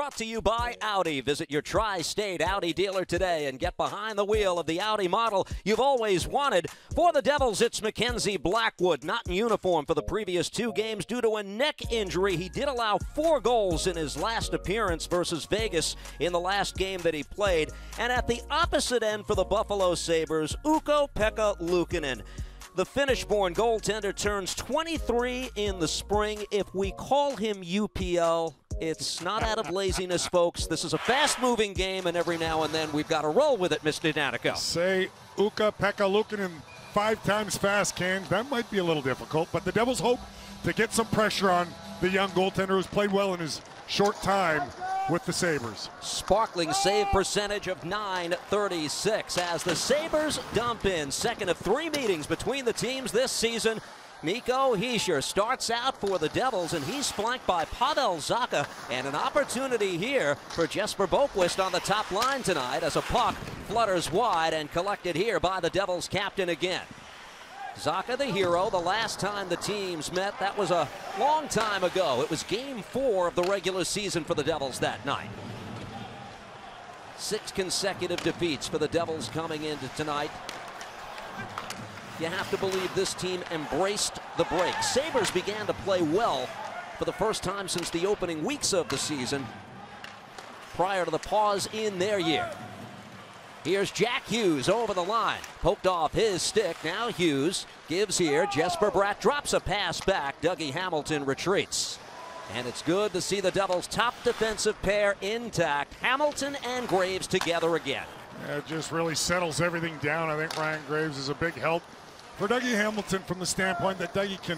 brought to you by Audi. Visit your tri state Audi dealer today and get behind the wheel of the Audi model you've always wanted. For the Devils, it's Mackenzie Blackwood, not in uniform for the previous two games due to a neck injury. He did allow four goals in his last appearance versus Vegas in the last game that he played. And at the opposite end for the Buffalo Sabres, Ukko Pekka Luukkonen. The Finnish born goaltender turns 23 in the spring. If we call him UPL, it's not out of laziness, folks. This is a fast moving game, and every now and then we've got to roll with it, Mr. Daneyko. Say Ukko Pekka Luukkonen five times fast, can. That might be a little difficult, but the Devils hope to get some pressure on the young goaltender who's played well in his short time with the Sabres. Sparkling save percentage of 936 as the Sabres dump in. Second of three meetings between the teams this season. Nico Hischier starts out for the Devils, and he's flanked by Pavel Zacha. And an opportunity here for Jesper Boqvist on the top line tonight as a puck flutters wide and collected here by the Devils captain again. Zacha the hero. The last time the teams met, that was a long time ago. It was game four of the regular season for the Devils that night. Six consecutive defeats for the Devils coming into tonight. You have to believe this team embraced the break. Sabres began to play well for the first time since the opening weeks of the season prior to the pause in their year. Here's Jack Hughes over the line. Poked off his stick. Now Hughes gives here. Jesper Bratt drops a pass back. Dougie Hamilton retreats. And it's good to see the Devils' top defensive pair intact. Hamilton and Graves together again. It just really settles everything down. I think Ryan Graves is a big help for Dougie Hamilton from the standpoint that Dougie can,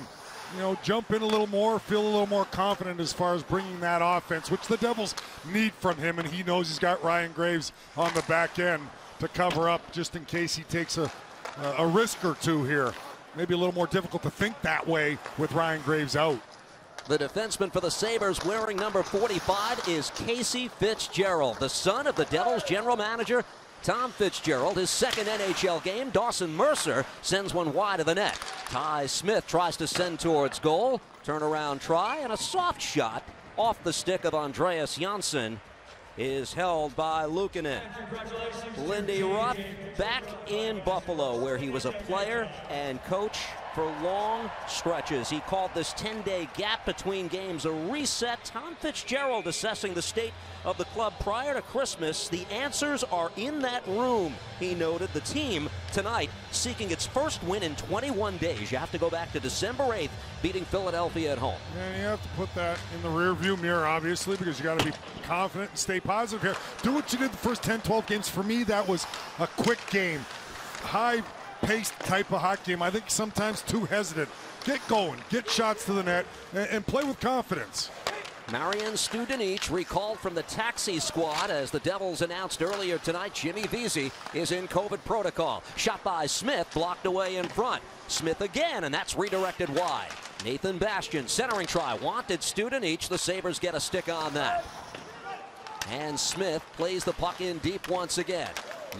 you know, jump in a little more, feel a little more confident as far as bringing that offense, which the Devils need from him, and he knows he's got Ryan Graves on the back end to cover up just in case he takes a, a risk or two here. Maybe a little more difficult to think that way with Ryan Graves out. The defenseman for the Sabres wearing number 45 is Casey Fitzgerald, the son of the Devils general manager Tom Fitzgerald, his second NHL game. Dawson Mercer sends one wide of the net. Ty Smith tries to send towards goal. Turnaround try and a soft shot off the stick of Andreas Johnsson is held by Luukkonen. Lindy Ruff back in Buffalo where he was a player and coach for long stretches. He called this 10-day gap between games a reset. Tom Fitzgerald assessing the state of the club prior to Christmas. The answers are in that room, he noted. The team tonight seeking its first win in 21 days. You have to go back to December 8th, beating Philadelphia at home. And you have to put that in the rearview mirror, obviously, because you got to be confident and stay positive here. Do what you did the first 10, 12 games. For me, that was a quick game. High paced type of hockey game. I think sometimes too hesitant. Get going, get shots to the net, and, and play with confidence. Marian Studenic recalled from the taxi squad as the Devils announced earlier tonight Jimmy Vesey is in COVID protocol. Shot by Smith, blocked away in front. Smith again, and that's redirected wide. Nathan Bastian, centering try, wanted Studenic. The Sabres get a stick on that. And Smith plays the puck in deep once again.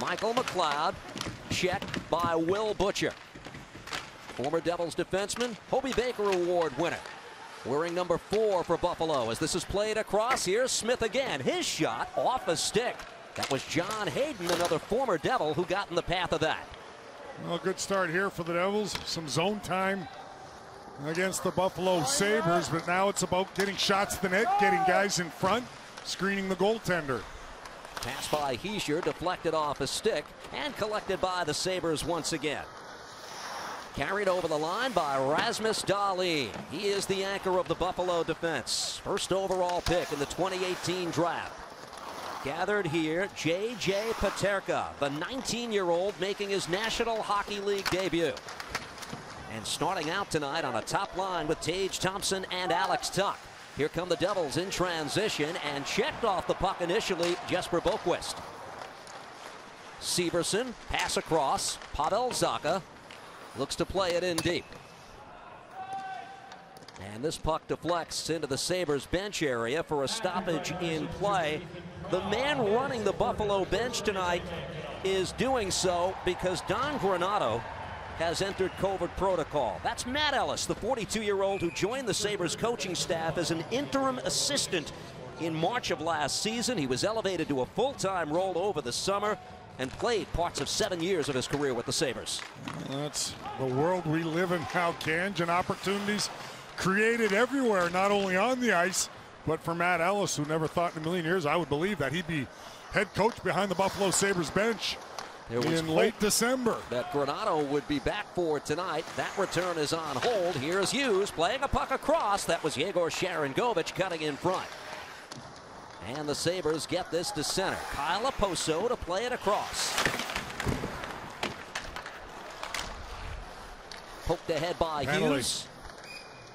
Michael McLeod checked by Will Butcher. Former Devils defenseman, Hobey Baker Award winner. Wearing number four for Buffalo as this is played across here. Smith again. His shot off a stick. That was John Hayden, another former Devil who got in the path of that. Well, good start here for the Devils. Some zone time against the Buffalo Sabres, but now it's about getting shots to the net, getting guys in front, screening the goaltender. Pass by Hischier, deflected off a stick, and collected by the Sabres once again. Carried over the line by Rasmus Dahlin. He is the anchor of the Buffalo defense. First overall pick in the 2018 draft. Gathered here, J.J. Peterka, the 19-year-old making his National Hockey League debut. And starting out tonight on a top line with Tage Thompson and Alex Tuch. Here come the Devils in transition and checked off the puck initially, Jesper Boqvist. Severson, pass across, Pavel Zacha looks to play it in deep. And this puck deflects into the Sabres bench area for a stoppage in play. The man running the Buffalo bench tonight is doing so because Don Granato has entered COVID protocol. That's Matt Ellis, the 42-year-old who joined the Sabres coaching staff as an interim assistant in March of last season. He was elevated to a full-time role over the summer and played parts of seven years of his career with the Sabres. That's the world we live in now, Cange, and opportunities created everywhere, not only on the ice, but for Matt Ellis, who never thought in a million years I would believe that he'd be head coach behind the Buffalo Sabres bench in late December. That Granato would be back for tonight. That return is on hold. Here's Hughes playing a puck across. That was Yegor Sharangovich cutting in front. And the Sabres get this to center. Kyle Okposo to play it across. Poked ahead by Penalty. Hughes.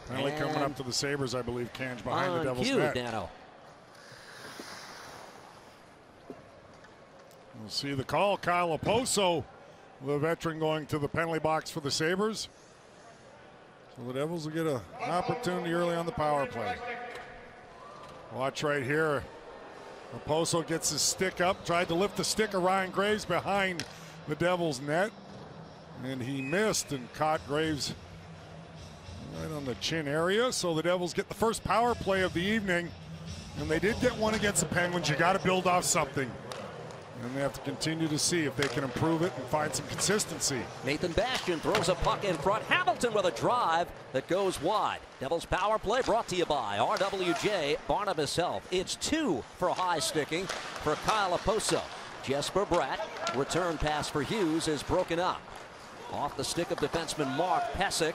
Penalty coming up to the Sabres, I believe, Cange behind the Devils cue, net. Dano. We'll see the call. Kyle Okposo, the veteran, going to the penalty box for the Sabres. So the Devils will get an opportunity early on the power play. Watch right here. Okposo gets his stick up, tried to lift the stick of Ryan Graves behind the Devils' net, and he missed and caught Graves right on the chin area. So the Devils get the first power play of the evening, and they did get one against the Penguins. You got to build off something. And they have to continue to see if they can improve it and find some consistency. Nathan Bastian throws a puck in front. Hamilton with a drive that goes wide. Devils power play brought to you by RWJ Barnabas Health. It's two for high sticking for Kyle Okposo. Jesper Bratt. Return pass for Hughes is broken up. Off the stick of defenseman Mark Pysyk.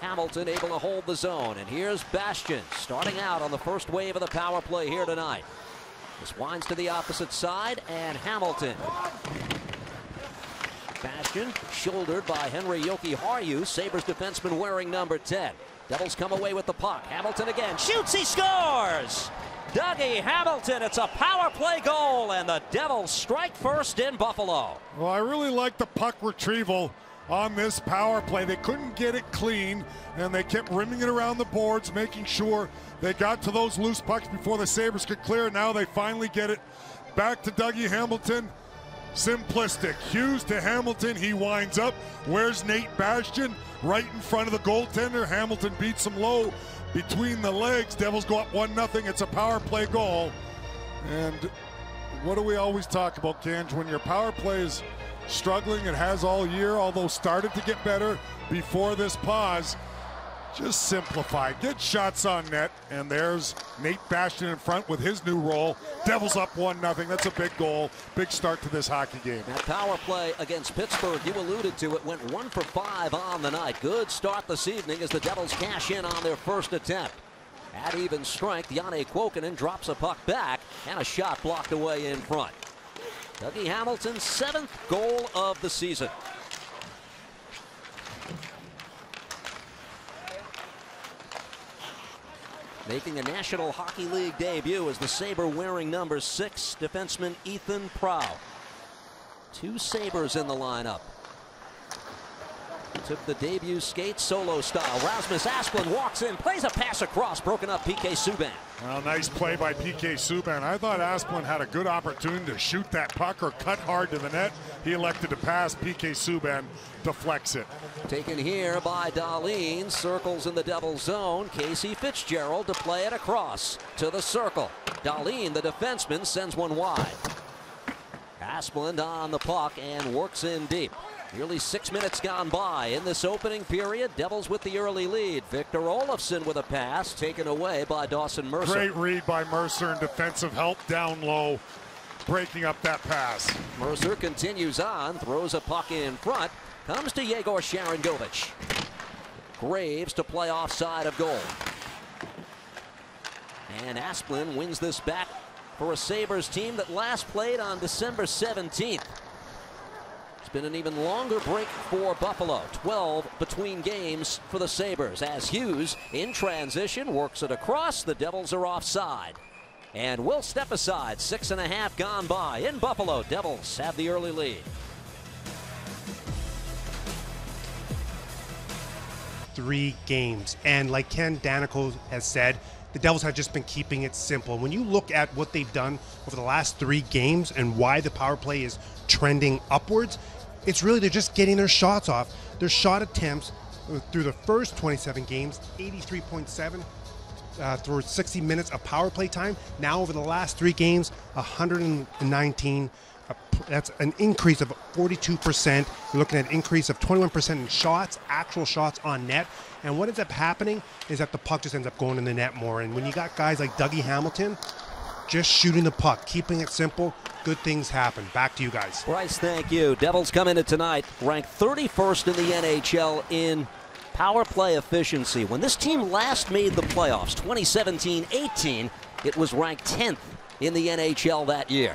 Hamilton able to hold the zone. And here's Bastian starting out on the first wave of the power play here tonight. This winds to the opposite side, and Hamilton. Bastian, shouldered by Henri Jokiharju, Sabres defenseman wearing number 10. Devils come away with the puck. Hamilton again shoots, he scores! Dougie Hamilton, it's a power play goal, and the Devils strike first in Buffalo. Well, I really like the puck retrieval on this power play. They couldn't get it clean, and they kept rimming it around the boards, making sure they got to those loose pucks before the Sabres could clear. Now they finally get it back to Dougie Hamilton. Simplistic. Hughes to Hamilton. He winds up. Where's Nate Bastian? Right in front of the goaltender. Hamilton beats him low between the legs. Devils go up 1 0. It's a power play goal. And what do we always talk about, Cange? When your power play is struggling, it has all year, although started to get better before this pause. Just simplify. Get shots on net, and there's Nate Bastian in front with his new role. Devils up 1 0. That's a big goal. Big start to this hockey game. That power play against Pittsburgh, you alluded to it, went one for five on the night. Good start this evening as the Devils cash in on their first attempt. At even strength, Janne Kuokkanen drops a puck back and a shot blocked away in front. Dougie Hamilton's seventh goal of the season. Making a National Hockey League debut as the Sabre wearing number six, defenseman Ethan Prow. Two Sabres in the lineup. Took the debut skate solo style. Rasmus Asplund walks in, plays a pass across, broken up PK Subban. Well, nice play by PK Subban. I thought Asplund had a good opportunity to shoot that puck or cut hard to the net. He elected to pass. PK Subban deflects it. Taken here by Dahlin. Circles in the Devil's zone. Casey Fitzgerald to play it across to the circle. Dahlin, the defenseman, sends one wide. Asplund on the puck and works in deep. Nearly six minutes gone by in this opening period. Devils with the early lead. Victor Olofsson with a pass taken away by Dawson Mercer. Great read by Mercer and defensive help down low, breaking up that pass. Mercer continues on, throws a puck in front, comes to Yegor Sharangovich. Graves to play offside of goal. And Asplund wins this back for a Sabres team that last played on December 17th. It's been an even longer break for Buffalo. 12 between games for the Sabres as Hughes in transition works it across. The Devils are offside. And will step aside. Six and a half gone by in Buffalo. Devils have the early lead. Three games. And like Ken Daneyko has said, the Devils have just been keeping it simple. When you look at what they've done over the last three games and why the power play is trending upwards, it's really they're just getting their shots off. Their shot attempts through the first 27 games, 83.7. uh, through 60 minutes of power play time. Now, over the last three games, 119. Uh, that's an increase of 42%. You're looking at an increase of 21% in shots, actual shots on net. And what ends up happening is that the puck just ends up going in the net more. And when you got guys like Dougie Hamilton, just shooting the puck, keeping it simple, good things happen. Back to you guys. Bryce, thank you. Devils come into tonight ranked 31st in the NHL in power play efficiency. When this team last made the playoffs, 2017-18, it was ranked 10th in the NHL that year.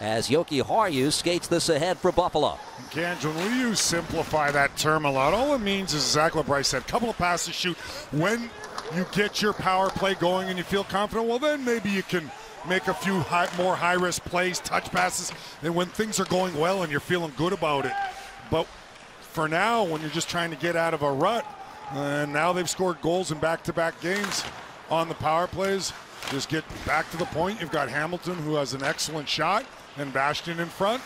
As Jokiharju skates this ahead for Buffalo. Ganj, when you simplify that term a lot, all it means is exactly what Bryce said. Couple of passes shoot. When you get your power play going and you feel confident, well, then maybe you can make a few high, more high risk plays, touch passes, and when things are going well and you're feeling good about it. But for now, when you're just trying to get out of a rut, and now they've scored goals in back to back games on the power plays, just get back to the point. You've got Hamilton, who has an excellent shot, and Bastian in front.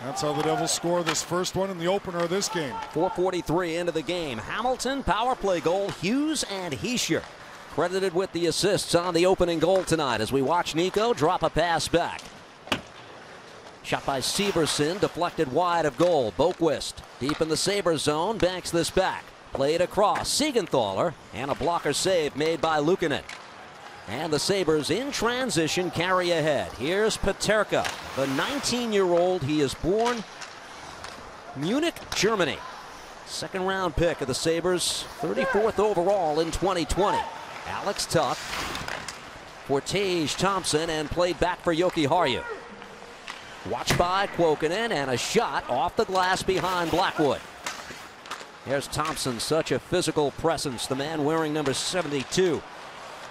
That's how the Devils score this first one in the opener of this game. 4.43 into the game. Hamilton, power play goal, Hughes and Hischier credited with the assists on the opening goal tonight as we watch Nico drop a pass back. Shot by Severson, deflected wide of goal. Boqvist deep in the Sabre zone, banks this back. Played across. Siegenthaler, and a blocker save made by Luukkonen. And the Sabres in transition carry ahead. Here's Peterka, the 19-year-old. He is born Munich, Germany. Second round pick of the Sabres, 34th overall in 2020. Alex Tuch for Tage Thompson and played back for Jokiharju. Watched by Kuokkanen and a shot off the glass behind Blackwood. There's Thompson, such a physical presence, the man wearing number 72.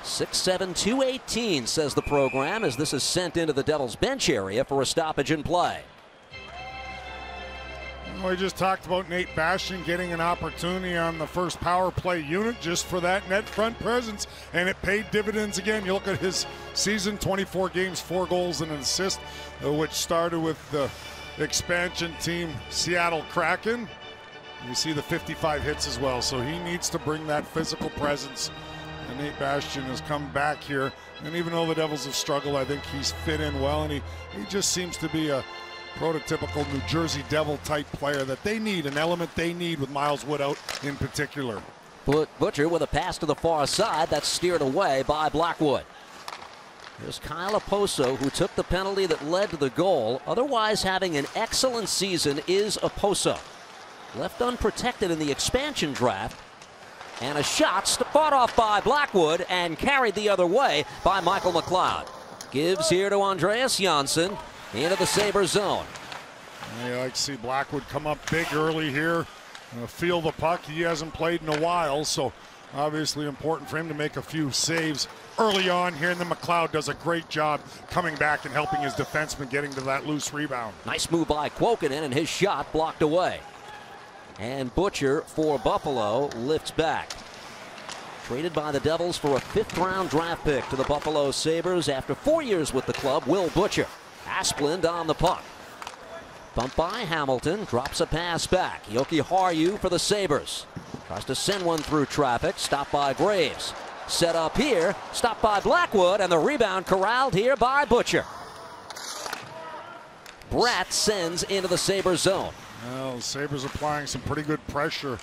6'7", 218, says the program, as this is sent into the Devils bench area for a stoppage in play. We just talked about Nate Bastian getting an opportunity on the first power play unit just for that net front presence, and it paid dividends again. You look at his season 24 games, four goals and an assist, uh, which started with the expansion team Seattle Kraken. You see the 55 hits as well, so he needs to bring that physical presence. And Nate Bastian has come back here, and even though the Devils have struggled, I think he's fit in well, and he, he just seems to be a prototypical New Jersey Devil type player that they need, an element they need with Miles Wood out in particular. Butcher with a pass to the far side that's steered away by Blackwood. There's Kyle Okposo who took the penalty that led to the goal. Otherwise having an excellent season is Okposo. Left unprotected in the expansion draft. And a shot fought off by Blackwood and carried the other way by Michael McLeod. Gives here to Andreas Johnsson into the Sabre zone. Yeah, I like to see Blackwood come up big early here, uh, feel the puck. He hasn't played in a while, so obviously important for him to make a few saves early on here. And then McLeod does a great job coming back and helping his defenseman getting to that loose rebound. Nice move by Kuokkanen, and his shot blocked away. And Butcher for Buffalo lifts back. Traded by the Devils for a fifth round draft pick to the Buffalo Sabres after four years with the club, Will Butcher. Asplund on the puck. Bump by Hamilton, drops a pass back. Jokiharju for the Sabres. Tries to send one through traffic, stopped by Graves. Set up here, stopped by Blackwood, and the rebound corralled here by Butcher. Bratt sends into the Sabres zone. Well, Sabres applying some pretty good pressure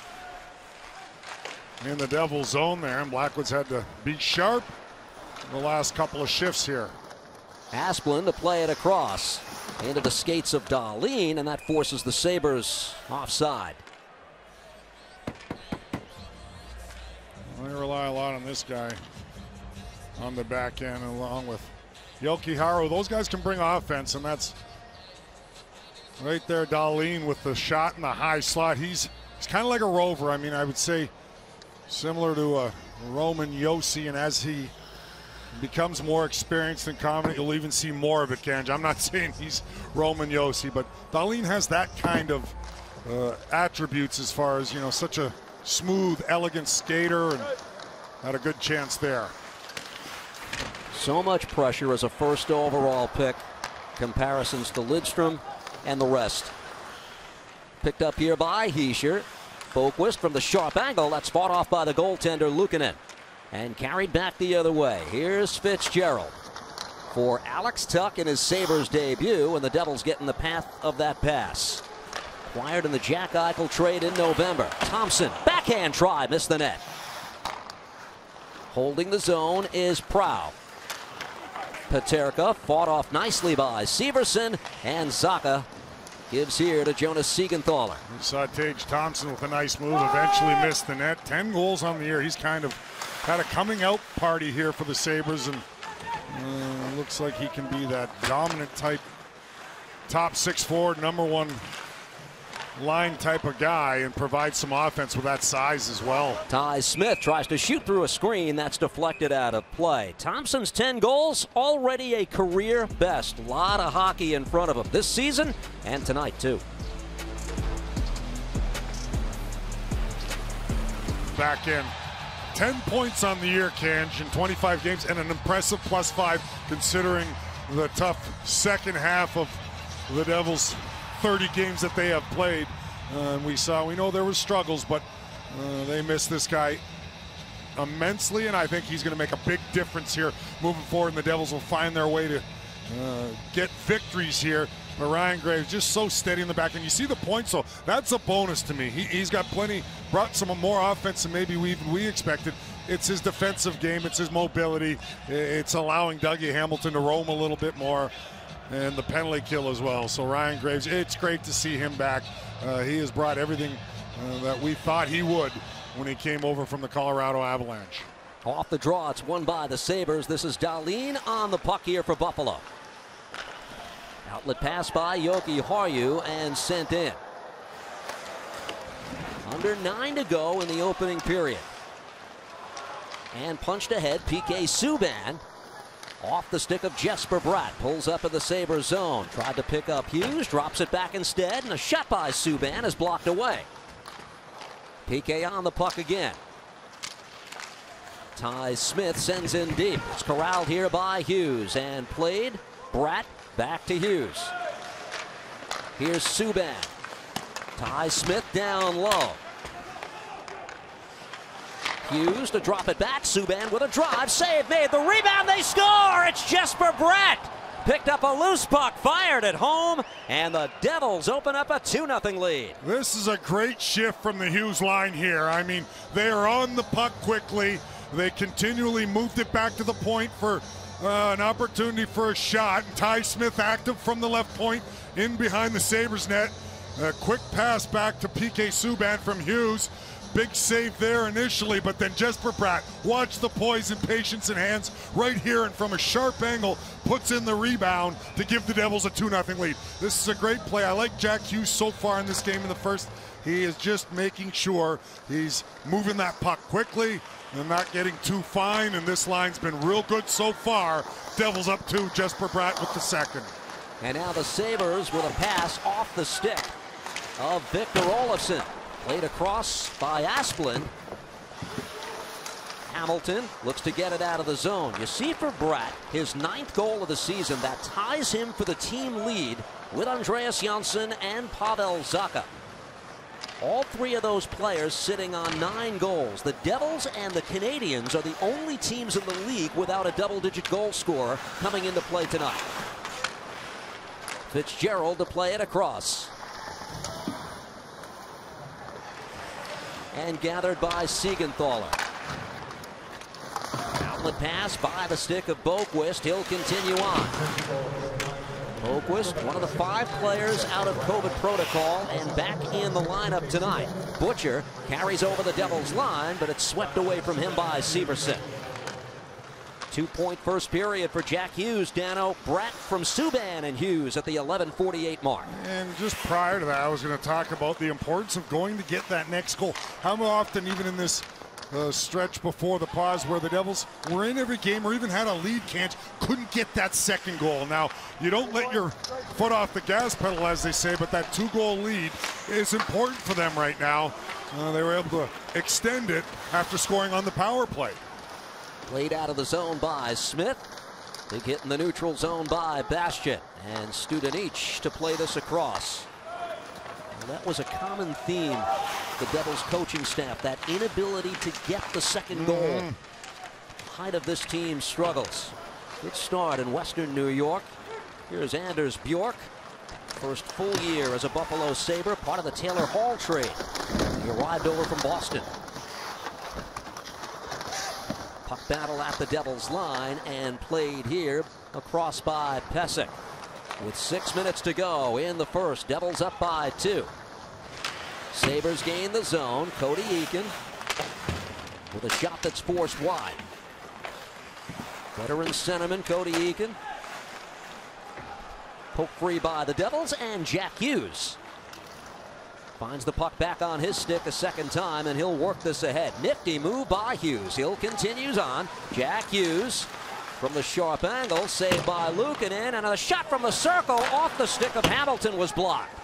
in the Devils zone there, and Blackwood's had to be sharp in the last couple of shifts here. Asplund to play it across into the skates of Dahlin, and that forces the Sabres offside. They rely a lot on this guy on the back end, along with Jokiharju. Those guys can bring offense, and that's right there. Dahlin with the shot in the high slot. He's he's kind of like a rover. I mean, I would say similar to a Roman Josi, and as he becomes more experienced and confident, you'll even see more of it, Kanj. I'm not saying he's Roman Josi, but Dahlin has that kind of uh, attributes as far as, you know, such a smooth, elegant skater and had a good chance there. So much pressure as a first overall pick. Comparisons to Lidstrom and the rest. Picked up here by Hischier. Boqvist from the sharp angle. That's fought off by the goaltender Luukkonen. And carried back the other way. Here's Fitzgerald for Alex Tuch in his Sabres debut, and the Devils get in the path of that pass. Acquired in the Jack Eichel trade in November. Thompson, backhand try, missed the net. Holding the zone is Prow. Peterka fought off nicely by Severson, and Zacha gives here to Jonas Siegenthaler. Saw Tage Thompson with a nice move, eventually missed the net. 10 goals on the year. He's kind of had a coming out party here for the Sabres, and uh, looks like he can be that dominant type, top six forward, number one line type of guy and provide some offense with that size as well. Ty Smith tries to shoot through a screen that's deflected out of play. Thompson's 10 goals, already a career best. Lot of hockey in front of him this season and tonight, too. Back in. 10 points on the year, Kanj, in 25 games, and an impressive plus five considering the tough second half of the Devils' 30 games that they have played. Uh, and we saw, we know there was struggles, but uh, they missed this guy immensely, and I think he's going to make a big difference here moving forward, and the Devils will find their way to uh, get victories here. But Ryan Graves just so steady in the back, and you see the points, so that's a bonus to me. He, has got plenty, brought some more offense than maybe we we expected. It's his defensive game, it's his mobility, it's allowing Dougie Hamilton to roam a little bit more and the penalty kill as well. So Ryan Graves, it's great to see him back. Uh, he has brought everything uh, that we thought he would when he came over from the Colorado Avalanche. Off the draw, it's won by the Sabres. This is Dahlin on the puck here for Buffalo. Outlet pass by Jokiharju and sent in. Under nine to go in the opening period. And punched ahead, PK Subban off the stick of Jesper Bratt. Pulls up in the Sabre zone. Tried to pick up Hughes. Drops it back instead. And a shot by Subban is blocked away. PK on the puck again. Ty Smith sends in deep. It's corralled here by Hughes and played. Bratt back to Hughes. Here's Subban. Ty Smith down low. Hughes to drop it back. Subban with a drive. Save made. The rebound. They score. It's Jesper Bratt. Picked up a loose puck, fired at home, and the Devils open up a 2 0 lead. This is a great shift from the Hughes line here. I mean, they are on the puck quickly. They continually moved it back to the point for uh, an opportunity for a shot. Ty Smith active from the left point in behind the Sabres net. A quick pass back to PK Subban from Hughes. Big save there initially, but then Jesper Bratt, watch the poise and patience and hands right here and from a sharp angle puts in the rebound to give the Devils a 2 0 lead. This is a great play. I like Jack Hughes so far in this game in the first. He is just making sure he's moving that puck quickly and not getting too fine, and this line's been real good so far. Devils up two, Jesper Bratt with the second. And now the Sabres with a pass off the stick of Victor Olofsson. Played across by Asplund. Hamilton looks to get it out of the zone. You see for Bratt, his ninth goal of the season, that ties him for the team lead with Andreas Johnsson and Pavel Zacha. All three of those players sitting on nine goals. The Devils and the Canadiens are the only teams in the league without a double-digit goal scorer coming into play tonight. Fitzgerald to play it across. and gathered by Siegenthaler. Outlet pass by the stick of Boqvist. He'll continue on. Boqvist, one of the five players out of COVID protocol and back in the lineup tonight. Butcher carries over the Devils line, but it's swept away from him by Severson. Two-point first period for Jack Hughes. Dano Bratt from Subban and Hughes at the 11:48 mark. And just prior to that, I was going to talk about the importance of going to get that next goal. How often, even in this uh, stretch before the pause, where the Devils were in every game or even had a lead, can't couldn't get that second goal. Now you don't let your foot off the gas pedal, as they say, but that two-goal lead is important for them right now. Uh, they were able to extend it after scoring on the power play. Played out of the zone by Smith. Big hit in the neutral zone by Bastian. And Studenic to play this across. That was a common theme, the Devils coaching staff, that inability to get the second goal. Mm. height of this team's struggles. Good start in Western New York. Here's Anders Bjork. First full year as a Buffalo Sabre, part of the Taylor Hall trade. He arrived over from Boston. Puck battle at the Devils line and played here across by Pysyk. With six minutes to go in the first, Devils up by two. Sabres gain the zone. Cody Eakin with a shot that's forced wide. Veteran centerman Cody Eakin. Poke free by the Devils and Jack Hughes. Finds the puck back on his stick a second time and he'll work this ahead. Nifty move by Hughes. Hill continues on. Jack Hughes from the sharp angle, saved by Luukkonen, and a shot from the circle off the stick of Hamilton was blocked.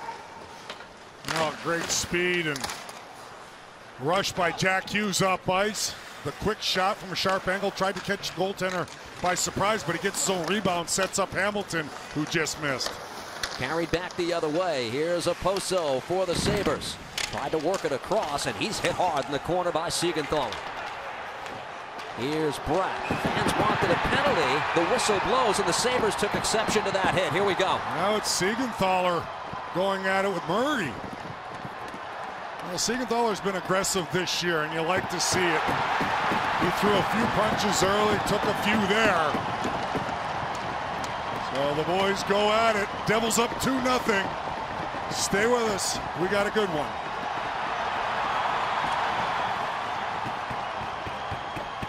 Oh, great speed and rush by Jack Hughes up ice. The quick shot from a sharp angle tried to catch the goaltender by surprise, but he gets his own rebound, sets up Hamilton, who just missed. Carried back the other way. Here's Okposo for the Sabres. Tried to work it across, and he's hit hard in the corner by Siegenthaler. Here's Bratt. Fans wanted a penalty. The whistle blows, and the Sabres took exception to that hit. Here we go. Now it's Siegenthaler going at it with Murray. Well, Siegenthaler's been aggressive this year, and you like to see it. He threw a few punches early, took a few there. So the boys go at it. Devils up 2 nothing. Stay with us. We got a good one.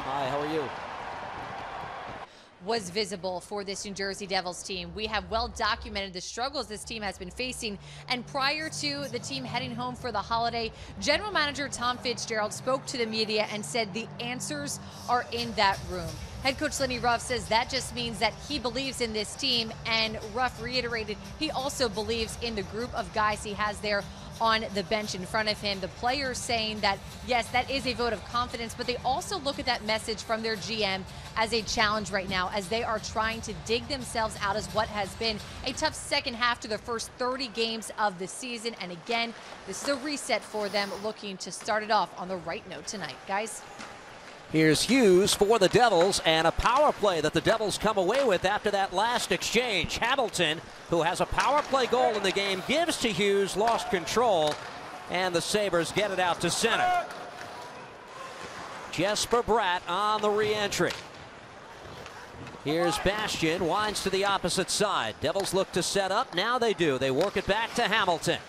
Hi, how are you? Was visible for this New Jersey Devils team. We have well documented the struggles this team has been facing. And prior to the team heading home for the holiday, General Manager Tom Fitzgerald spoke to the media and said the answers are in that room. Head coach Lindy Ruff says that just means that he believes in this team. And Ruff reiterated he also believes in the group of guys he has there on the bench in front of him. The players saying that, yes, that is a vote of confidence, but they also look at that message from their GM as a challenge right now as they are trying to dig themselves out as what has been a tough second half to the first 30 games of the season. And again, this is a reset for them looking to start it off on the right note tonight. Guys. Here's Hughes for the Devils and a power play that the Devils come away with after that last exchange. Hamilton, who has a power play goal in the game, gives to Hughes, lost control, and the Sabres get it out to center. Jesper Bratt on the re-entry. Here's Bastian, winds to the opposite side. Devils look to set up. Now they do. They work it back to Hamilton.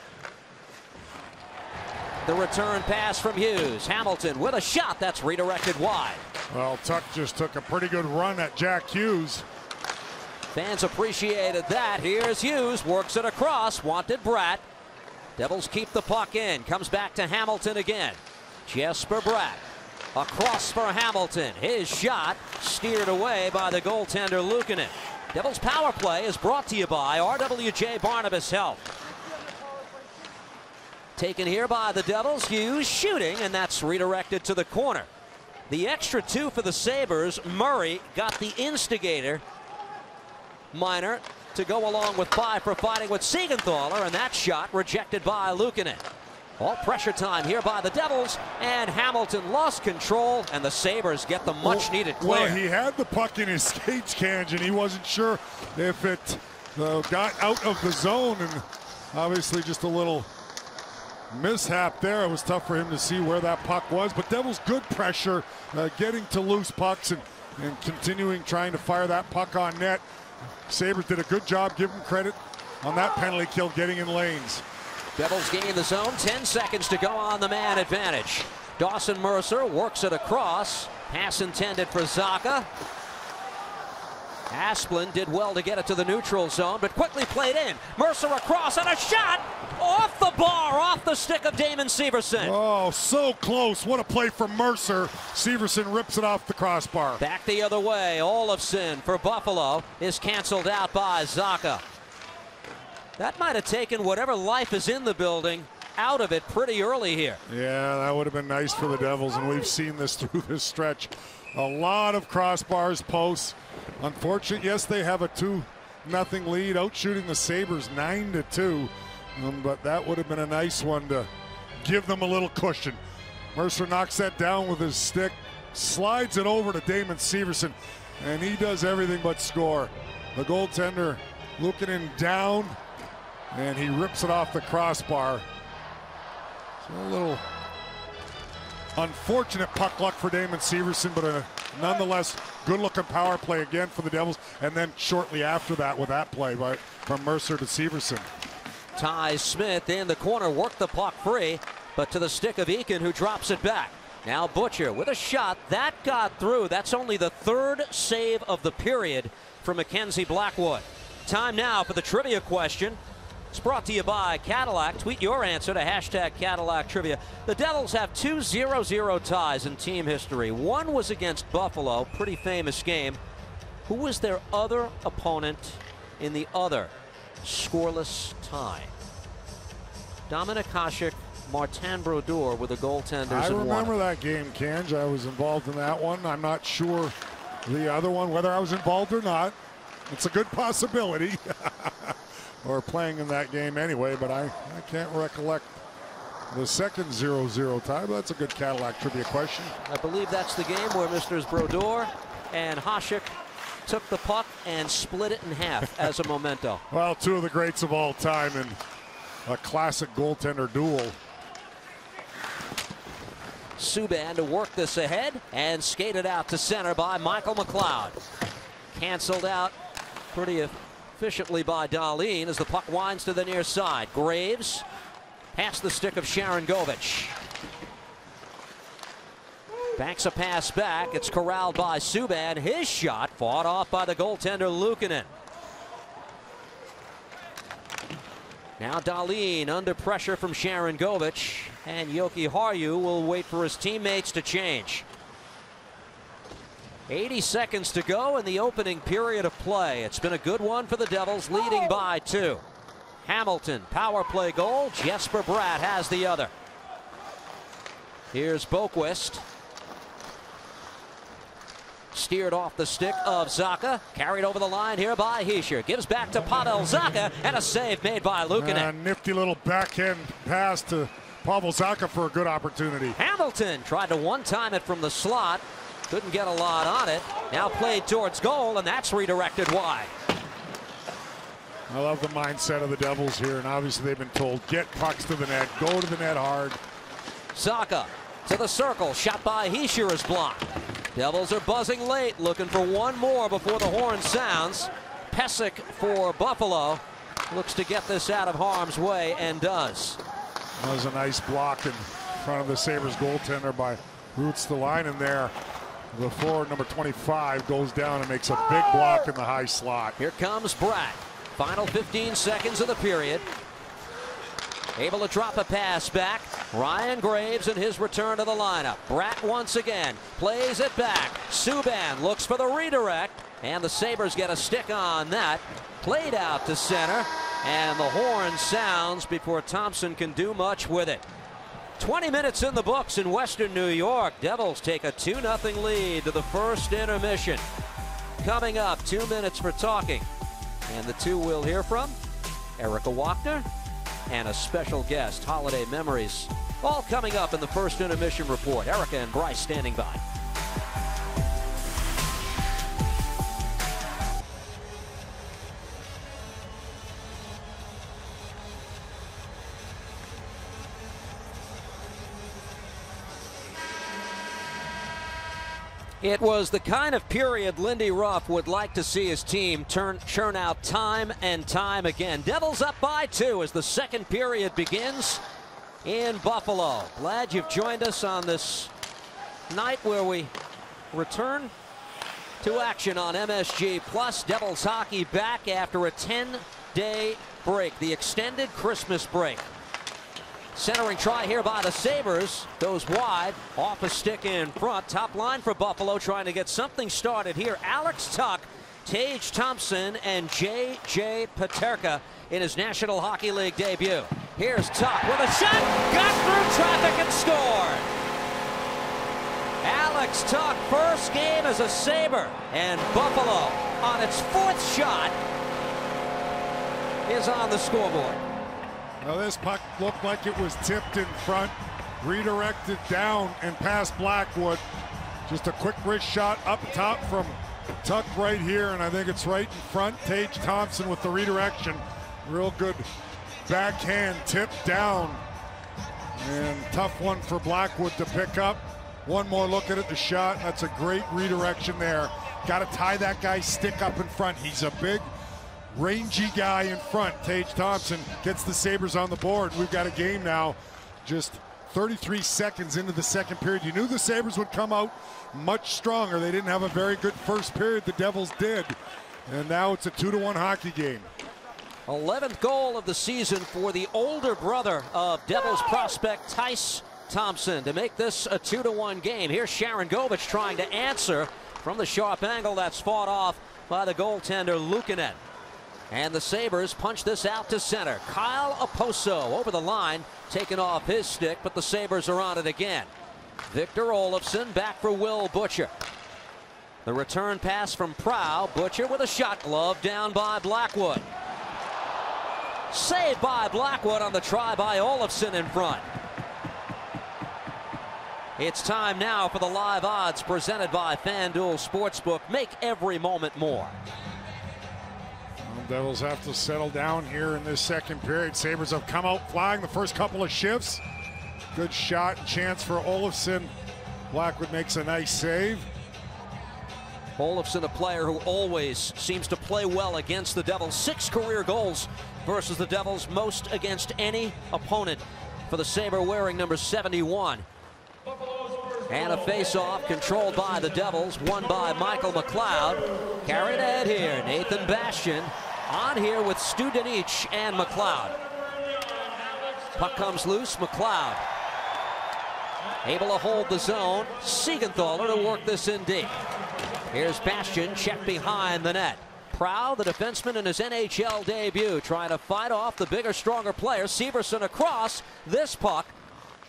The return pass from Hughes. Hamilton with a shot that's redirected wide. Well, Tuch just took a pretty good run at Jack Hughes. Fans appreciated that. Here's Hughes, works it across, wanted Bratt. Devils keep the puck in, comes back to Hamilton again. Jesper Bratt. Across for Hamilton. His shot steered away by the goaltender Luukkonen. Devils power play is brought to you by RWJ Barnabas Health. Taken here by the Devils. Hughes shooting, and that's redirected to the corner. The extra two for the Sabres. Murray got the instigator. Minor to go along with five for fighting with Siegenthaler, and that shot rejected by Luukkonen. All pressure time here by the Devils, and Hamilton lost control, and the Sabres get the much needed clear. Well, he had the puck in his skates, Cage, and he wasn't sure if it uh, got out of the zone, and obviously just a little mishap there. It was tough for him to see where that puck was, but Devils good pressure, uh, getting to loose pucks and, and continuing trying to fire that puck on net. Sabres did a good job, give him credit on that penalty kill, getting in lanes. Devils gain the zone, 10 seconds to go on the man advantage. Dawson Mercer works it across. Pass intended for Zacha. Asplund did well to get it to the neutral zone, but quickly played in. Mercer across and a shot off the bar, off the stick of Damon Severson. Oh, so close. What a play from Mercer. Severson rips it off the crossbar. Back the other way. Olofsson for Buffalo is canceled out by Zacha. That might have taken whatever life is in the building out of it pretty early here. Yeah, that would have been nice for the Devils, and we've seen this through this stretch. A lot of crossbars, posts. Unfortunate, yes, they have a 2 nothing lead, out shooting the Sabres 9 to 2. Um, but that would have been a nice one to give them a little cushion. Mercer knocks that down with his stick. slides it over to Damon Severson, and he does everything but score. The goaltender looking in down, and he rips it off the crossbar. So a little unfortunate puck luck for Damon Severson, but a nonetheless good-looking power play again for the Devils. And then shortly after that, with that play by from Mercer to Severson. Ty Smith in the corner, worked the puck free, but to the stick of Eakin, who drops it back. Now Butcher with a shot that got through. That's only the third save of the period for Mackenzie Blackwood. Time now for the trivia question. It's brought to you by Cadillac. Tweet your answer to hashtag Cadillac Trivia. The Devils have two 0-0 ties in team history. One was against Buffalo, pretty famous game. Who was their other opponent in the other scoreless tie? Dominik Hasek Martin Brodeur with the goaltenders. I remember that game, Kenj. I was involved in that one. I'm not sure the other one, whether I was involved or not. It's a good possibility. or playing in that game anyway, but I, I can't recollect the second 0-0 tie, but that's a good Cadillac trivia question. I believe that's the game where Mr. Brodeur and Hasek took the puck and split it in half as a memento. Well, two of the greats of all time in a classic goaltender duel. Subban to work this ahead and skated out to center by Michael McLeod. Canceled out pretty efficiently by Dahlin as the puck winds to the near side. Graves past the stick of Sharangovich. Banks a pass back. It's corralled by Subban. His shot fought off by the goaltender Luukkonen. Now Dahlin under pressure from Sharangovich. And Jokiharju will wait for his teammates to change. 80 seconds to go in the opening period of play. It's been a good one for the Devils, leading by two. Hamilton, power play goal. Jesper Bratt has the other. Here's Boqvist. Steered off the stick of Zacha. Carried over the line here by Hischier. Gives back to Pavel Zacha, And a save made by Luukkonen. A nifty little backhand pass to Pavel Zacha for a good opportunity. Hamilton tried to one-time it from the slot. Couldn't get a lot on it. Now played towards goal, and that's redirected wide. I love the mindset of the Devils here, and obviously they've been told, get pucks to the net, go to the net hard. Zacha to the circle, shot by Hischier is blocked. Devils are buzzing late, looking for one more before the horn sounds. Pysyk for Buffalo looks to get this out of harm's way and does. That was a nice block in front of the Sabres goaltender by Ruotsalainen in there. The forward, number 25, goes down and makes a big block in the high slot. Here comes Bratt. Final 15 seconds of the period. Able to drop a pass back. Ryan Graves in his return to the lineup. Bratt once again plays it back. Subban looks for the redirect. And the Sabres get a stick on that. Played out to center. And the horn sounds before Thompson can do much with it. 20 minutes in the books in Western New York. Devils take a 2 0 lead to the first intermission. Coming up, two minutes for talking. And the two we'll hear from Erika Wachter and a special guest, Holiday Memories. All coming up in the first intermission report. Erica and Bryce standing by. It was the kind of period Lindy Ruff would like to see his team turn churn out time and time again. Devils up by two as the second period begins in Buffalo. Glad you've joined us on this night where we return to action on MSG Plus. Devils hockey back after a 10-day break, the extended Christmas break. Centering try here by the Sabres. Goes wide. Off a stick in front. Top line for Buffalo trying to get something started here. Alex Tuch, Tage Thompson, and J.J. Peterka in his National Hockey League debut. Here's Tuch with a shot. Got through traffic and scored. Alex Tuch, first game as a Sabre. And Buffalo on its fourth shot is on the scoreboard. Now this puck looked like it was tipped in front, redirected down and past Blackwood. Just a quick wrist shot up top from Tuch right here, and I think it's right in front. Tage Thompson with the redirection. Real good backhand tip down. And tough one for Blackwood to pick up. One more look at it, the shot. That's a great redirection there. Got to tie that guy's stick up in front. He's a big, rangy guy in front. Tage Thompson gets the Sabres on the board. We've got a game now. Just 33 seconds into the second period. You knew the Sabres would come out much stronger. They didn't have a very good first period. The Devils did. And now it's a two to one hockey game. 11th goal of the season for the older brother of Devils prospect Tyce Thompson to make this a 2 to 1 game. Here's Sharangovich trying to answer from the sharp angle that's fought off by the goaltender Luukkonen. And the Sabres punch this out to center. Kyle Okposo over the line, taking off his stick, but the Sabres are on it again. Victor Olofsson back for Will Butcher. The return pass from Prow. Butcher with a shot glove down by Blackwood. Saved by Blackwood on the try by Olofsson in front. It's time now for the live odds presented by FanDuel Sportsbook. Make every moment more. Devils have to settle down here in this second period. Sabres have come out flying the first couple of shifts. Good shot and chance for Olofsson. Blackwood makes a nice save. Olofsson, a player who always seems to play well against the Devils. Six career goals versus the Devils, most against any opponent for the Sabre wearing number 71. And a face-off controlled by the Devils, won by Michael McLeod. Carried ahead here, Nathan Bastian on here with Studenic and McLeod. Puck comes loose, McLeod able to hold the zone. Siegenthaler to work this in deep. Here's Bastian check behind the net. Prow, the defenseman in his NHL debut, trying to fight off the bigger, stronger player. Severson across. This puck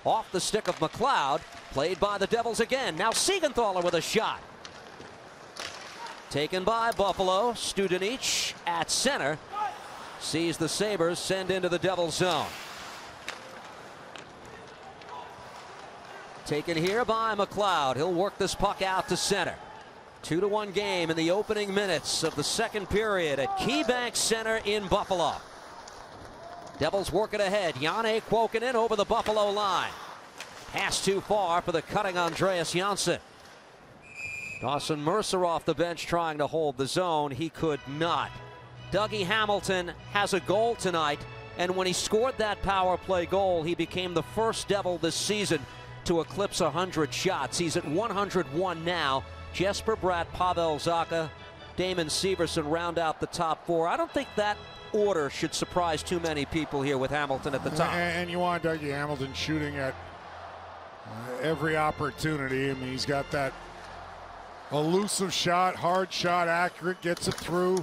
off the stick of McLeod. Played by the Devils again. Now Siegenthaler with a shot. Taken by Buffalo. Studenic at center. Sees the Sabres send into the Devils zone. Taken here by McLeod. He'll work this puck out to center. Two to one game in the opening minutes of the second period at KeyBank Center in Buffalo. Devils work it ahead. Janne Kuokkanen over the Buffalo line. Pass too far for the cutting Andreas Johnsson. Dawson Mercer off the bench trying to hold the zone. He could not. Dougie Hamilton has a goal tonight, and when he scored that power play goal, he became the first Devil this season to eclipse 100 shots. He's at 101 now. Jesper Bratt, Pavel Zacha, Damon Severson round out the top four. I don't think that order should surprise too many people here with Hamilton at the top. And you want Dougie Hamilton shooting at uh, every opportunity. I mean, he's got that elusive shot, hard shot, accurate, gets it through.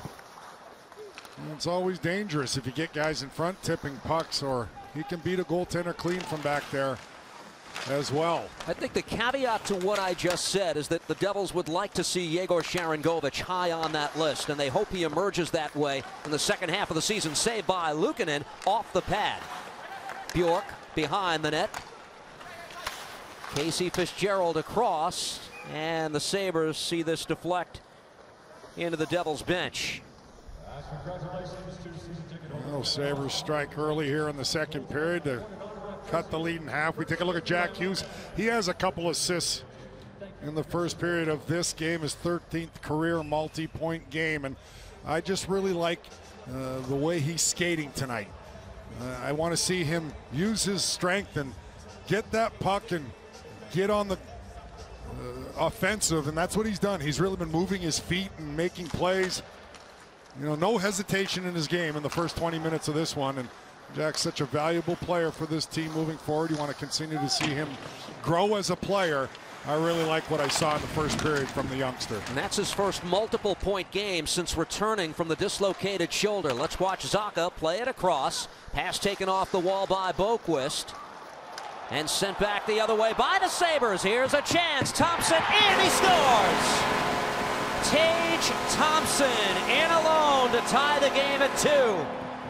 And it's always dangerous if you get guys in front tipping pucks, or he can beat a goaltender clean from back there as well. I think the caveat to what I just said is that the Devils would like to see Yegor Sharangovich high on that list, and they hope he emerges that way in the second half of the season. Saved by Luukkonen off the pad. Bjork behind the net. Casey Fitzgerald across, and the Sabres see this deflect into the Devils bench. Well, Sabres strike early here in the second period to cut the lead in half. We take a look at Jack Hughes. He has a couple assists in the first period of this game, his 13th career multi-point game, and I just really like uh, the way he's skating tonight. Uh, I want to see him use his strength and get that puck and get on the uh, offensive, and that's what he's done. He's really been moving his feet and making plays. You know, no hesitation in his game in the first 20 minutes of this one, and Jack's such a valuable player for this team moving forward. You want to continue to see him grow as a player. I really like what I saw in the first period from the youngster. And that's his first multiple point game since returning from the dislocated shoulder. Let's watch Zacha play it across. Pass taken off the wall by Boqvist. And sent back the other way by the Sabres. Here's a chance. Thompson in, he scores! Tage Thompson in alone to tie the game at two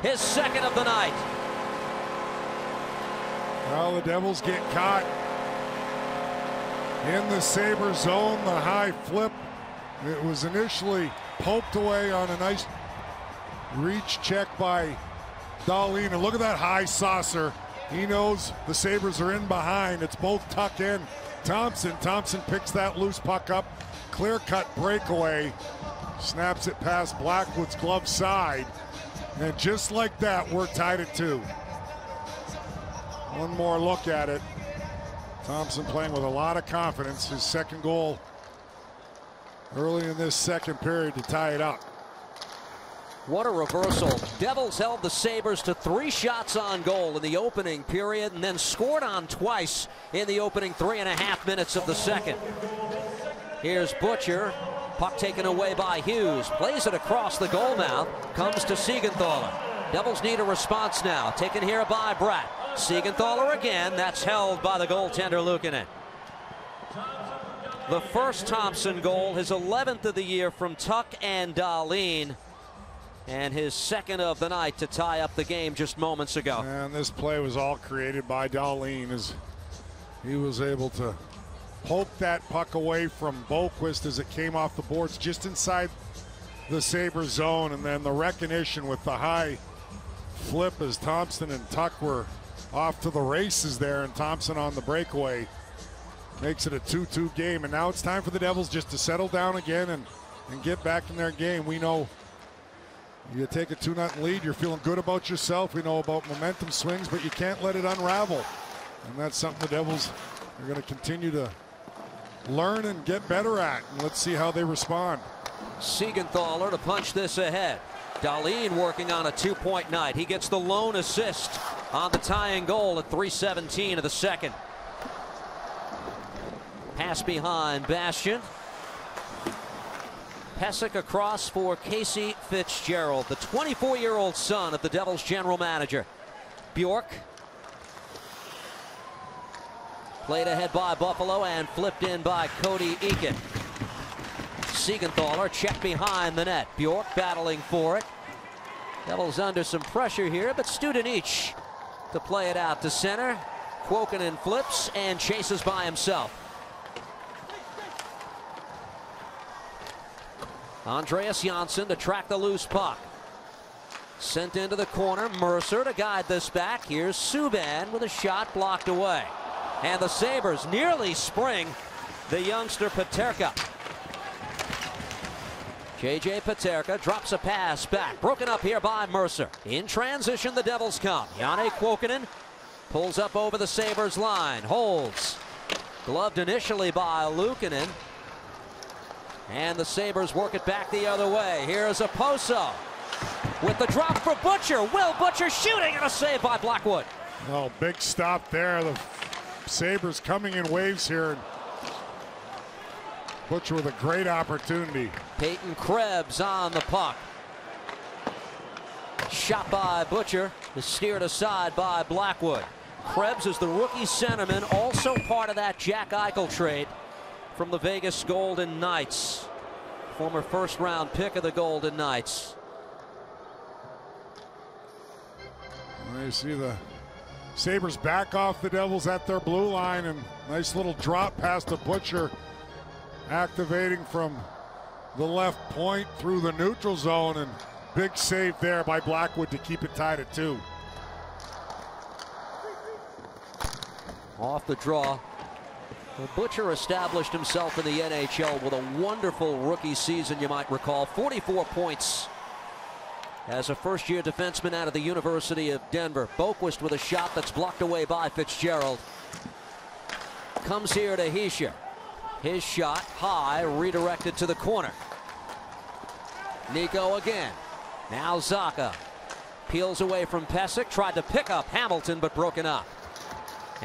his second of the night. Well, the Devils get caught in the Sabre zone. The high flip. It was initially poked away on a nice reach check by Dahlin. And look at that high saucer. He knows the Sabres are in behind. It's both tuck in. Thompson. Thompson picks that loose puck up. Clear cut breakaway. Snaps it past Blackwood's glove side. And just like that, we're tied at two. One more look at it. Thompson playing with a lot of confidence. His second goal early in this second period to tie it up. What a reversal. Devils held the Sabres to three shots on goal in the opening period and then scored on twice in the opening three and a half minutes of the second. Here's Butcher. Puck taken away by Hughes. Plays it across the goal mouth. Comes to Siegenthaler. Devils need a response now. Taken here by Bratt. Siegenthaler again. That's held by the goaltender Luukkonen. The first Thompson goal, his 11th of the year from Tuch and Dahlin. And his second of the night to tie up the game just moments ago. And this play was all created by Dahlin as he was able to poke that puck away from Boqvist as it came off the boards just inside the Sabre zone. And then the recognition with the high flip as Thompson and Tuch were off to the races there and Thompson on the breakaway makes it a 2-2 game. And now it's time for the Devils just to settle down again and, and get back in their game. We know you take a 2-0 lead, you're feeling good about yourself. We know about momentum swings, but you can't let it unravel. And that's something the Devils are going to continue to learn and get better at. And let's see how they respond. Siegenthaler to punch this ahead. Dahlin working on a two-point night. He gets the lone assist on the tying goal at 3:17 of the second. Pass behind Bastian. Pysyk across for Casey Fitzgerald, the 24-year-old son of the Devils general manager. Bjork played ahead by Buffalo and flipped in by Cody Eakin. Siegenthaler checked behind the net. Bjork battling for it. Devils under some pressure here, but Studenic to play it out to center. Kuokkanen flips and chases by himself. Andreas Johnsson to track the loose puck. Sent into the corner. Mercer to guide this back. Here's Subban with a shot blocked away. And the Sabres nearly spring the youngster Peterka. JJ Peterka drops a pass back. Broken up here by Mercer. In transition, the Devils come. Janne Kuokkanen pulls up over the Sabres line. Holds. Gloved initially by Luukkonen. And the Sabres work it back the other way. Here's Okposo with the drop for Butcher. Will Butcher shooting and a save by Blackwood. Oh, big stop there. The Sabres coming in waves here. Butcher with a great opportunity. Peyton Krebs on the puck. Shot by Butcher, is steered aside by Blackwood. Krebs is the rookie centerman, also part of that Jack Eichel trade from the Vegas Golden Knights. Former first round pick of the Golden Knights. You see the Sabres back off the Devils at their blue line and nice little drop past the Butcher activating from the left point through the neutral zone and big save there by Blackwood to keep it tied at two. Off the draw. Well, Butcher established himself in the NHL with a wonderful rookie season, you might recall. 44 points as a first-year defenseman out of the University of Denver. Boqvist with a shot that's blocked away by Fitzgerald. Comes here to Hischier. His shot high, redirected to the corner. Nico again. Now Zacha Peels away from Pysyk. Tried to pick up Hamilton, but broken up.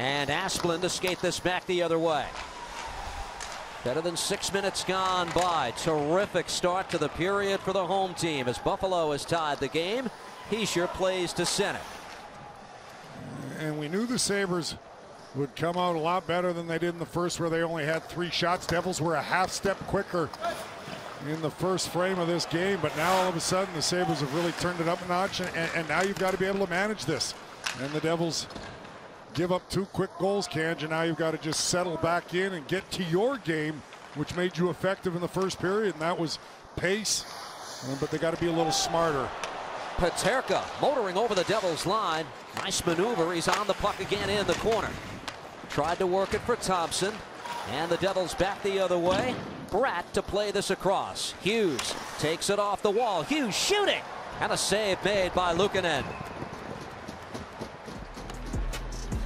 And Asplund to skate this back the other way. Better than six minutes gone by. Terrific start to the period for the home team as Buffalo has tied the game. Hischier plays to center. And we knew the Sabres would come out a lot better than they did in the first where they only had three shots. Devils were a half step quicker in the first frame of this game, but now all of a sudden the Sabres have really turned it up a notch, and, and now you've got to be able to manage this. And the Devils give up two quick goals, Canja. Now you've got to just settle back in and get to your game, which made you effective in the first period, and that was pace. Uh, but they got to be a little smarter. Peterka motoring over the Devils line. Nice maneuver. He's on the puck again in the corner. Tried to work it for Thompson. And the Devils back the other way. Bratt to play this across. Hughes takes it off the wall. Hughes shooting. And a save made by Luukkonen.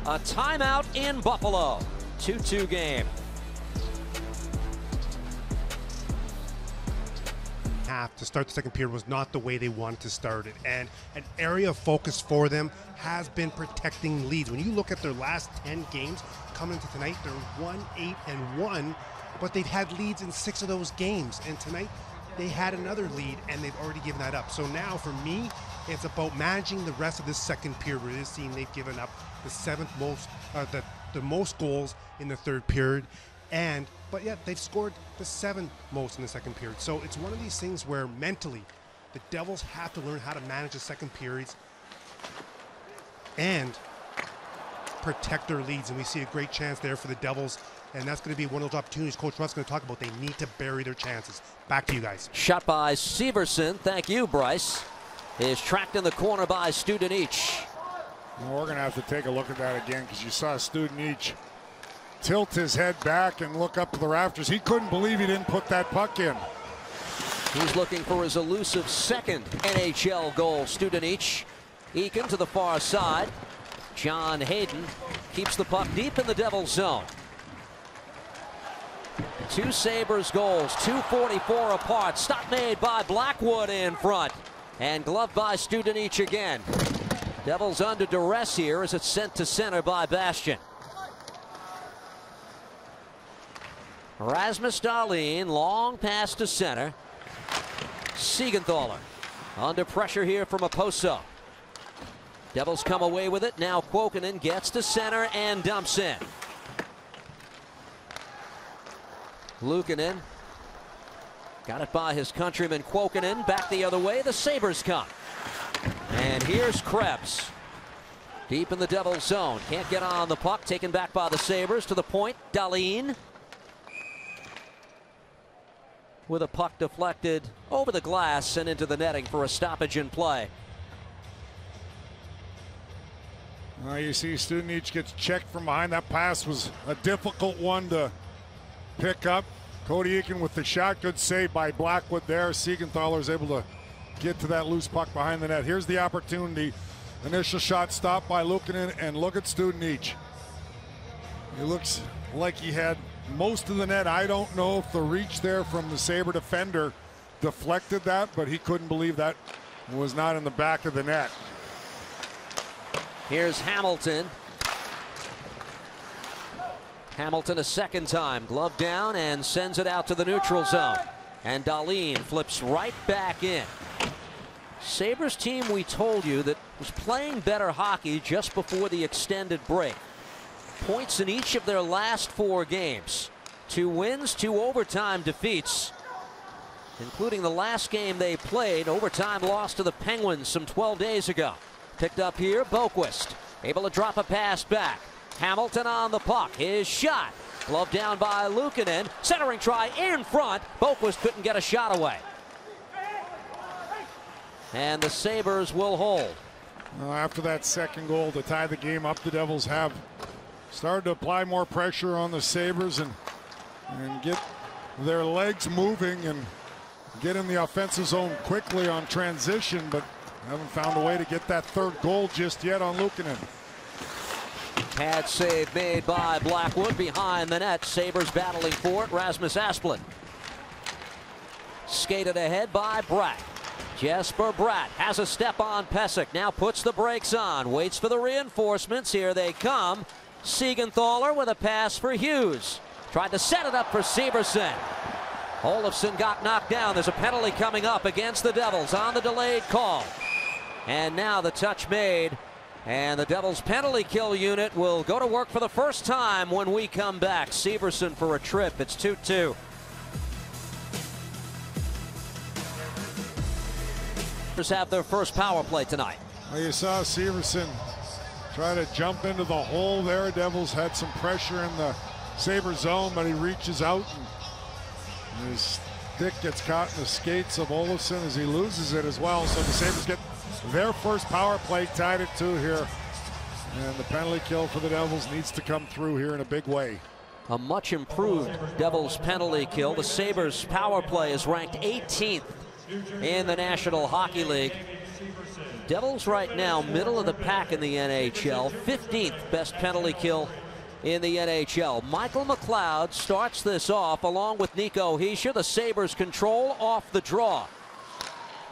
A timeout in Buffalo. 2-2 game. half to start the second period was not the way they wanted to start it. And an area of focus for them has been protecting leads. When you look at their last 10 games coming into tonight, they're 1 8 and 1, but they've had leads in six of those games. And tonight, they had another lead and they've already given that up. So now for me, it's about managing the rest of this second period this team they've given up the seventh most, uh, the, the most goals in the third period. And but yet they've scored the seven most in the second period. So it's one of these things where mentally the Devils have to learn how to manage the second periods and protect their leads. And we see a great chance there for the Devils. And that's going to be one of those opportunities Coach Ruff is going to talk about. They need to bury their chances. Back to you guys. Shot by Severson. Thank you, Bryce. Is tracked in the corner by Studenic. Well, we're going to have to take a look at that again because you saw Studenic tilt his head back and look up to the rafters. He couldn't believe he didn't put that puck in. He's looking for his elusive second NHL goal. Studenic. Eakin to the far side. John Hayden keeps the puck deep in the Devil's zone. Two Sabres goals, 244 apart. Stop made by Blackwood in front. And gloved by Studenic again. Devils under duress here as it's sent to center by Bastian. Rasmus Dahlin, long pass to center. Siegenthaler under pressure here from Okposo. Devils come away with it. Now Kuokkanen gets to center and dumps in. Luukkonen got it by his countryman Kuokkanen. Back the other way. The Sabres come. And here's Krebs. Deep in the Devils zone. Can't get on the puck. Taken back by the Sabres to the point. Dahlin. With a puck deflected over the glass and into the netting for a stoppage in play. Uh, you see Studenic gets checked from behind. That pass was a difficult one to pick up. Cody Eakin with the shot. Good save by Blackwood there. Siegenthaler is able to get to that loose puck behind the net. Here's the opportunity. Initial shot stopped by Luukkonen, and look at Studenic. He looks like he had most of the net. I don't know if the reach there from the Sabre defender deflected that, but he couldn't believe that was not in the back of the net. Here's Hamilton. Hamilton a second time, glove down and sends it out to the neutral zone. And Dahlin flips right back in. Sabres team, we told you, that was playing better hockey just before the extended break. Points in each of their last four games. Two wins, two overtime defeats, including the last game they played. Overtime loss to the Penguins some 12 days ago. Picked up here, Boqvist. Able to drop a pass back. Hamilton on the puck. His shot. Glove down by Luukkonen. Centering try in front. Boqvist couldn't get a shot away. And the Sabres will hold. Well, after that second goal to tie the game up, the Devils have started to apply more pressure on the Sabres and, and get their legs moving and get in the offensive zone quickly on transition, but haven't found a way to get that third goal just yet on Luukkonen. Had save made by Blackwood behind the net. Sabres battling for it. Rasmus Asplund. Skated ahead by Bratt. Jesper Bratt has a step on Pysyk. Now puts the brakes on. Waits for the reinforcements. Here they come. Siegenthaler with a pass for Hughes. Tried to set it up for Severson. Olofsson got knocked down. There's a penalty coming up against the Devils on the delayed call. And now the touch made. And the Devils penalty kill unit will go to work for the first time when we come back. Severson for a trip. It's 2-2. have their first power play tonight. Well, you saw Severson Try to jump into the hole there. Devils had some pressure in the Sabre zone, but he reaches out and his stick gets caught in the skates of Olofsson as he loses it as well. So the Sabres get their first power play tied at two here. And the penalty kill for the Devils needs to come through here in a big way. A much improved Devils penalty kill. The Sabres power play is ranked 18th in the National Hockey League. Devils right now middle of the pack in the NHL, 15th best penalty kill in the NHL. Michael McLeod starts this off along with Nico Hischier. The Sabres control off the draw.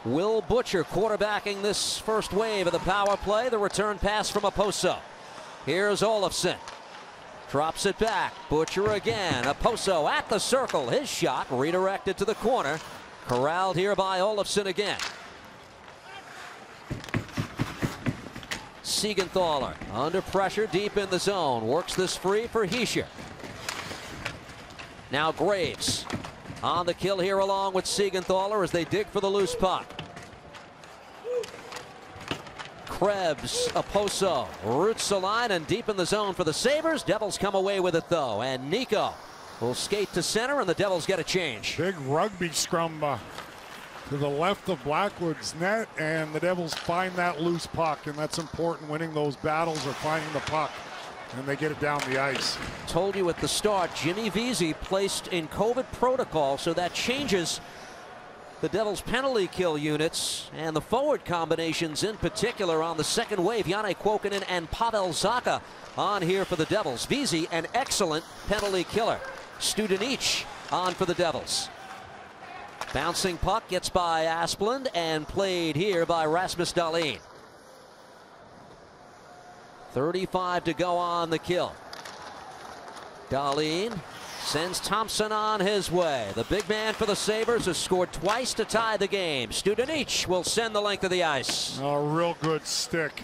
Will Butcher quarterbacking this first wave of the power play. The return pass from Okposo. Here's Olofsson. Drops it back. Butcher again. Okposo at the circle. His shot redirected to the corner. Corralled here by Olofsson again. Siegenthaler under pressure deep in the zone. Works this free for Hischier. Now Graves on the kill here along with Siegenthaler as they dig for the loose puck. Krebs, Okposo, roots the line and deep in the zone for the Sabres. Devils come away with it though. And Nico will skate to center and the Devils get a change. Big rugby scrum uh, to the left of Blackwood's net and the Devils find that loose puck and that's important winning those battles or finding the puck and they get it down the ice. Told you at the start, Jimmy Vesey placed in COVID protocol, so that changes the Devils penalty kill units and the forward combinations in particular on the second wave. Janne Kuokkanen and Pavel Zacha on here for the Devils. Vesey, an excellent penalty killer. Studenic on for the Devils. Bouncing puck gets by Asplund and played here by Rasmus Dahlin. 35 to go on the kill. Dahlin sends Thompson on his way. The big man for the Sabres has scored twice to tie the game. Studenic will send the length of the ice. A real good stick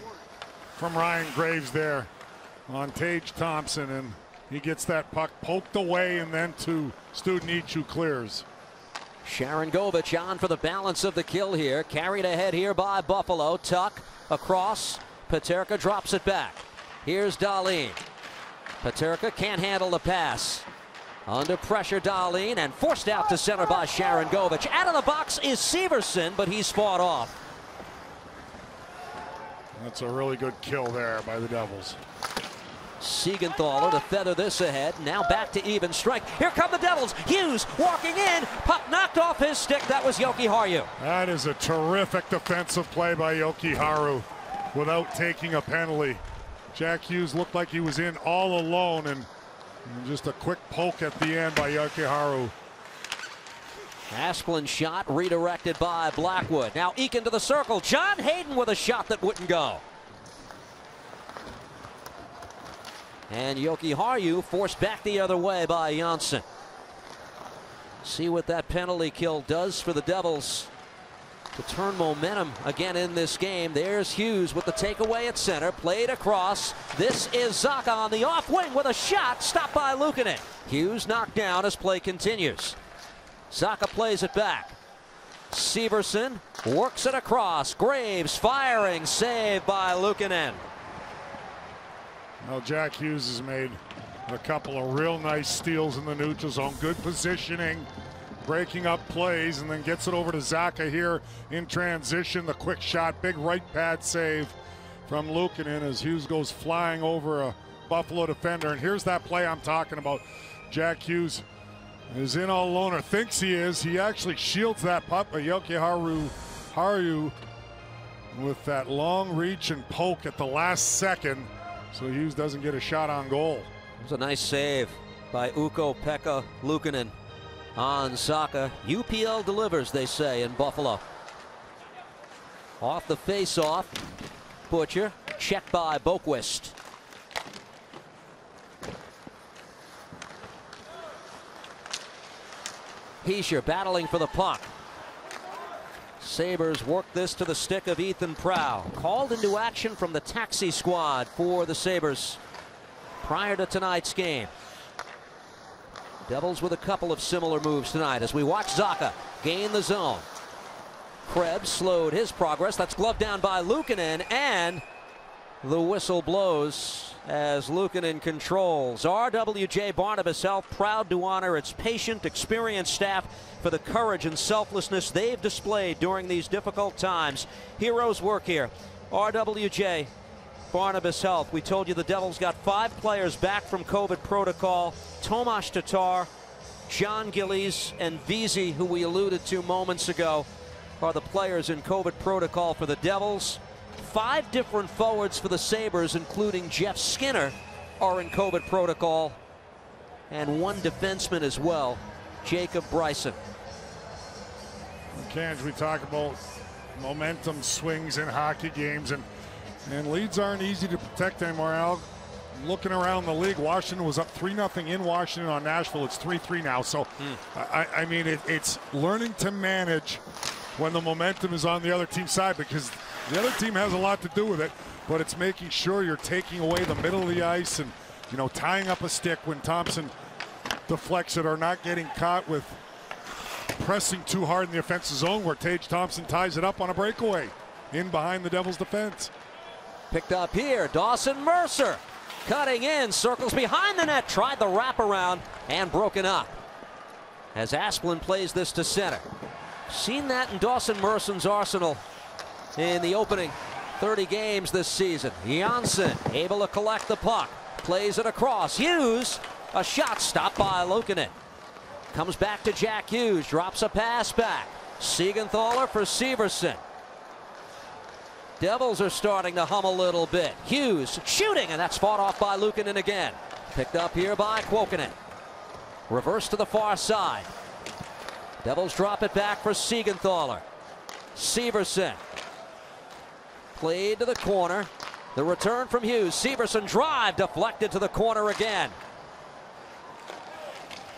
from Ryan Graves there on Tage Thompson and he gets that puck poked away and then to Studenic who clears. Sharangovich on for the balance of the kill here. Carried ahead here by Buffalo. Tuch across. Peterka drops it back. Here's Dahlin. Peterka can't handle the pass. Under pressure, Dahlin, and forced out to center by Sharangovich. Out of the box is Severson, but he's fought off. That's a really good kill there by the Devils. Siegenthaler to feather this ahead. Now back to even strength. Here come the Devils. Hughes walking in. Puck knocked off his stick. That was Jokiharju. That is a terrific defensive play by Jokiharju without taking a penalty. Jack Hughes looked like he was in all alone and, just a quick poke at the end by Jokiharju. Asplund shot redirected by Blackwood. Now Eakin to the circle. John Hayden with a shot that wouldn't go. And Jokiharju forced back the other way by Johnsson. See what that penalty kill does for the Devils to turn momentum again in this game. There's Hughes with the takeaway at center, played across. This is Zacha on the off wing with a shot, stopped by Luukkonen. Hughes knocked down as play continues. Zacha plays it back. Severson works it across. Graves firing, save by Luukkonen. Well, Jack Hughes has made a couple of real nice steals in the neutral zone. Good positioning, breaking up plays, and then gets it over to Zacha here in transition. The quick shot, big right pad save from Luukkonen as Hughes goes flying over a Buffalo defender. And here's that play I'm talking about. Jack Hughes is in all alone, or thinks he is. He actually shields that puck, but Jokiharju Haru with that long reach and poke at the last second. So Hughes doesn't get a shot on goal. It was a nice save by Ukko-Pekka Luukkonen on Zacha. UPL delivers, they say, in Buffalo. Off the face-off, Butcher, checked by Boqvist. Hischier battling for the puck. Sabres work this to the stick of Ethan Prow. Called into action from the taxi squad for the Sabres prior to tonight's game. Devils with a couple of similar moves tonight as we watch Zacha gain the zone. Krebs slowed his progress. That's gloved down by Luukkonen and The whistle blows as Luukkonen controls. RWJ Barnabas Health proud to honor its patient, experienced staff for the courage and selflessness they've displayed during these difficult times. Heroes work here. RWJ Barnabas Health. We told you the Devils got five players back from COVID protocol. Tomas Tatar, Jon Gillies, and Vesey, who we alluded to moments ago, are the players in COVID protocol for the Devils. Five different forwards for the Sabres, including Jeff Skinner, are in COVID protocol. And one defenseman as well, Jacob Bryson. Cans, we talk about momentum swings in hockey games, and, and leads aren't easy to protect anymore, Al. Looking around the league, Washington was up 3 0 in Washington on Nashville. It's 3 3 now. So, mm. I, I, mean, it, it's learning to manage when the momentum is on the other team's side because the other team has a lot to do with it, but it's making sure you're taking away the middle of the ice and, you know, tying up a stick when Thompson deflects it or not getting caught with pressing too hard in the offensive zone where Tage Thompson ties it up on a breakaway in behind the Devils defense. Picked up here, Dawson Mercer cutting in, circles behind the net, tried the wraparound and broken up. As Asplund plays this to center. Seen that in Dawson Mercer's arsenal in the opening 30 games this season. Johnsson able to collect the puck. Plays it across. Hughes, a shot stopped by Luukkonen. Comes back to Jack Hughes. Drops a pass back. Siegenthaler for Severson. Devils are starting to hum a little bit. Hughes shooting, and that's fought off by Luukkonen again. Picked up here by Kuokkanen. Reverse to the far side. Devils drop it back for Siegenthaler. Severson Played to the corner. The return from Hughes. Severson drive deflected to the corner again.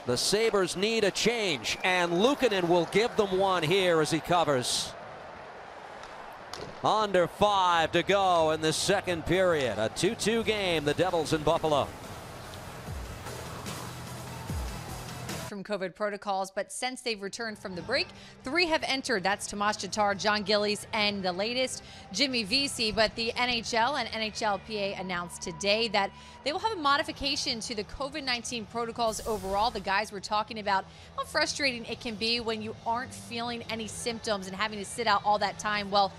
The Sabres need a change, and Luukkonen will give them one here as he covers. Under five to go in the second period. A 2-2 game, the Devils in Buffalo. From COVID protocols, but since they've returned from the break, three have entered. That's Tomas Tatar, Jon Gillies, and the latest, Jimmy Vesey. But the NHL and NHLPA announced today that they will have a modification to the COVID 19 protocols overall. The guys were talking about how frustrating it can be when you aren't feeling any symptoms and having to sit out all that time. Well,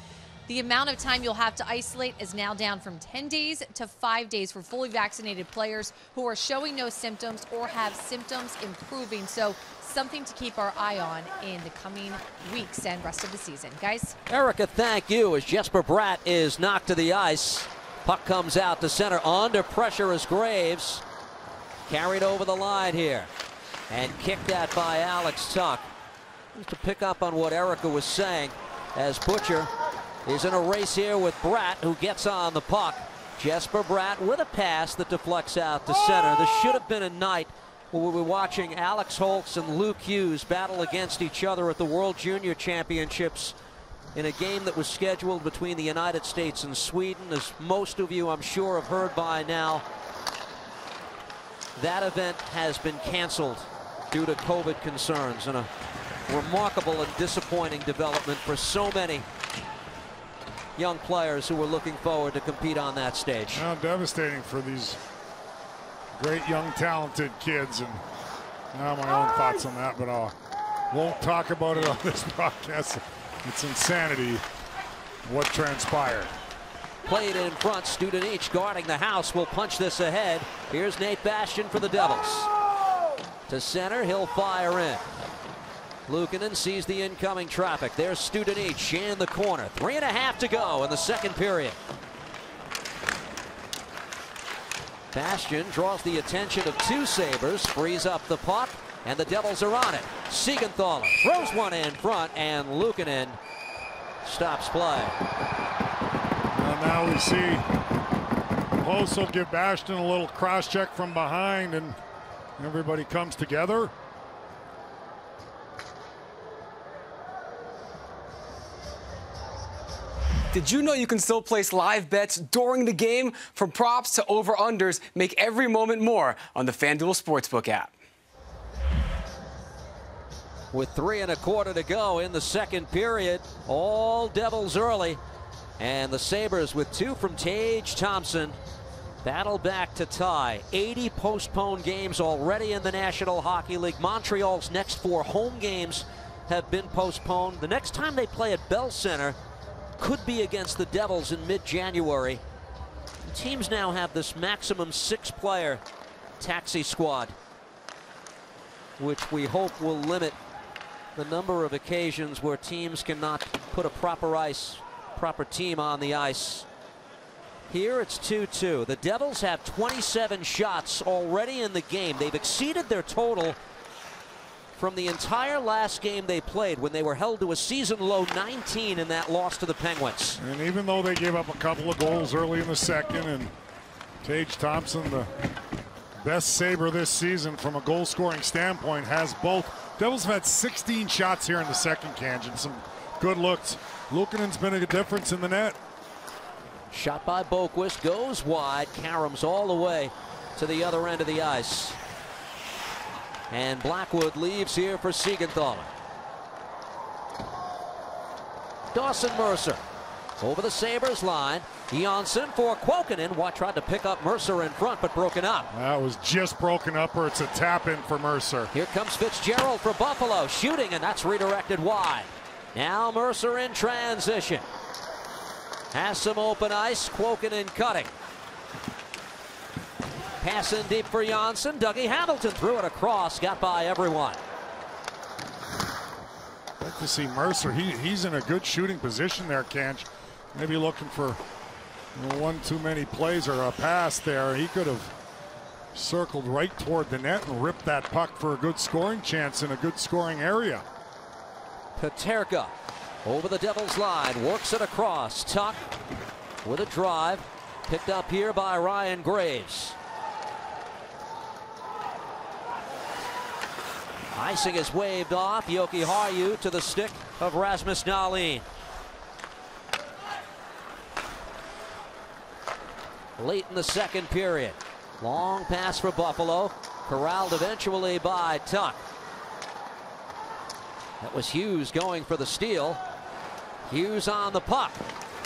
the amount of time you'll have to isolate is now down from 10 days to five days for fully vaccinated players who are showing no symptoms or have symptoms improving. So something to keep our eye on in the coming weeks and rest of the season. Guys? Erika, thank you. As Jesper Bratt is knocked to the ice. Puck comes out to center. Under pressure as Graves. Carried over the line here. And kicked at by Alex Tuch. Just to pick up on what Erika was saying as Butcher is in a race here with Bratt, who gets on the puck. Jesper Bratt with a pass that deflects out to center. This should have been a night where we were watching Alex Holtz and Luke Hughes battle against each other at the World Junior Championships in a game that was scheduled between the United States and Sweden. As most of you, I'm sure, have heard by now, that event has been canceled due to COVID concerns and a remarkable and disappointing development for so many young players who were looking forward to compete on that stage. Well, devastating for these great young talented kids and I have my own thoughts on that but I won't talk about it on this broadcast. It's insanity what transpired. Played in front, Studenic guarding the house will punch this ahead. Here's Nate Bastian for the Devils. To center, he'll fire in. Luukkonen sees the incoming traffic. There's Studenic in the corner. Three and a half to go in the second period. Bastian draws the attention of two Sabres, frees up the puck, and the Devils are on it. Siegenthaler throws one in front, and Luukkonen stops play. Well, now we see will give Bastian a little cross check from behind, and everybody comes together. Did you know you can still place live bets during the game? From props to over-unders, make every moment more on the FanDuel Sportsbook app. With three and a quarter to go in the second period, all Devils early. And the Sabres with two from Tage Thompson battle back to tie. 80 postponed games already in the National Hockey League. Montreal's next four home games have been postponed. The next time they play at Bell Center could be against the Devils in mid-January. Teams now have this maximum six-player taxi squad, which we hope will limit the number of occasions where teams cannot put a proper ice, proper team on the ice. Here it's 2-2. The Devils have 27 shots already in the game. They've exceeded their total from the entire last game they played when they were held to a season low 19 in that loss to the Penguins. And even though they gave up a couple of goals early in the second and Tage Thompson, the best Sabre this season from a goal scoring standpoint, has both. Devils have had 16 shots here in the second, Kanjan. Some good looks. Luukkonen's been a difference in the net. Shot by Boqvist goes wide. Karams all the way to the other end of the ice. And Blackwood leaves here for Siegenthaler. Dawson Mercer over the Sabres line. Johnsson for Kuokkanen. What tried to pick up Mercer in front, but broken up. That was just broken up, or it's a tap in for Mercer. Here comes Fitzgerald for Buffalo, shooting, and that's redirected wide. Now Mercer in transition. Has some open ice. Kuokkanen cutting. Passing deep for Johnsson. Dougie Hamilton threw it across. Got by everyone. Like to see Mercer. He, he's in a good shooting position there, Canch. Maybe looking for one too many plays or a pass there. He could have circled right toward the net and ripped that puck for a good scoring chance in a good scoring area. Peterka over the Devils line, works it across. Tuch with a drive, picked up here by Ryan Graves. Icing is waved off. Jokiharju to the stick of Rasmus Dahlin. Late in the second period. Long pass for Buffalo. Corralled eventually by Tuch. That was Hughes going for the steal. Hughes on the puck.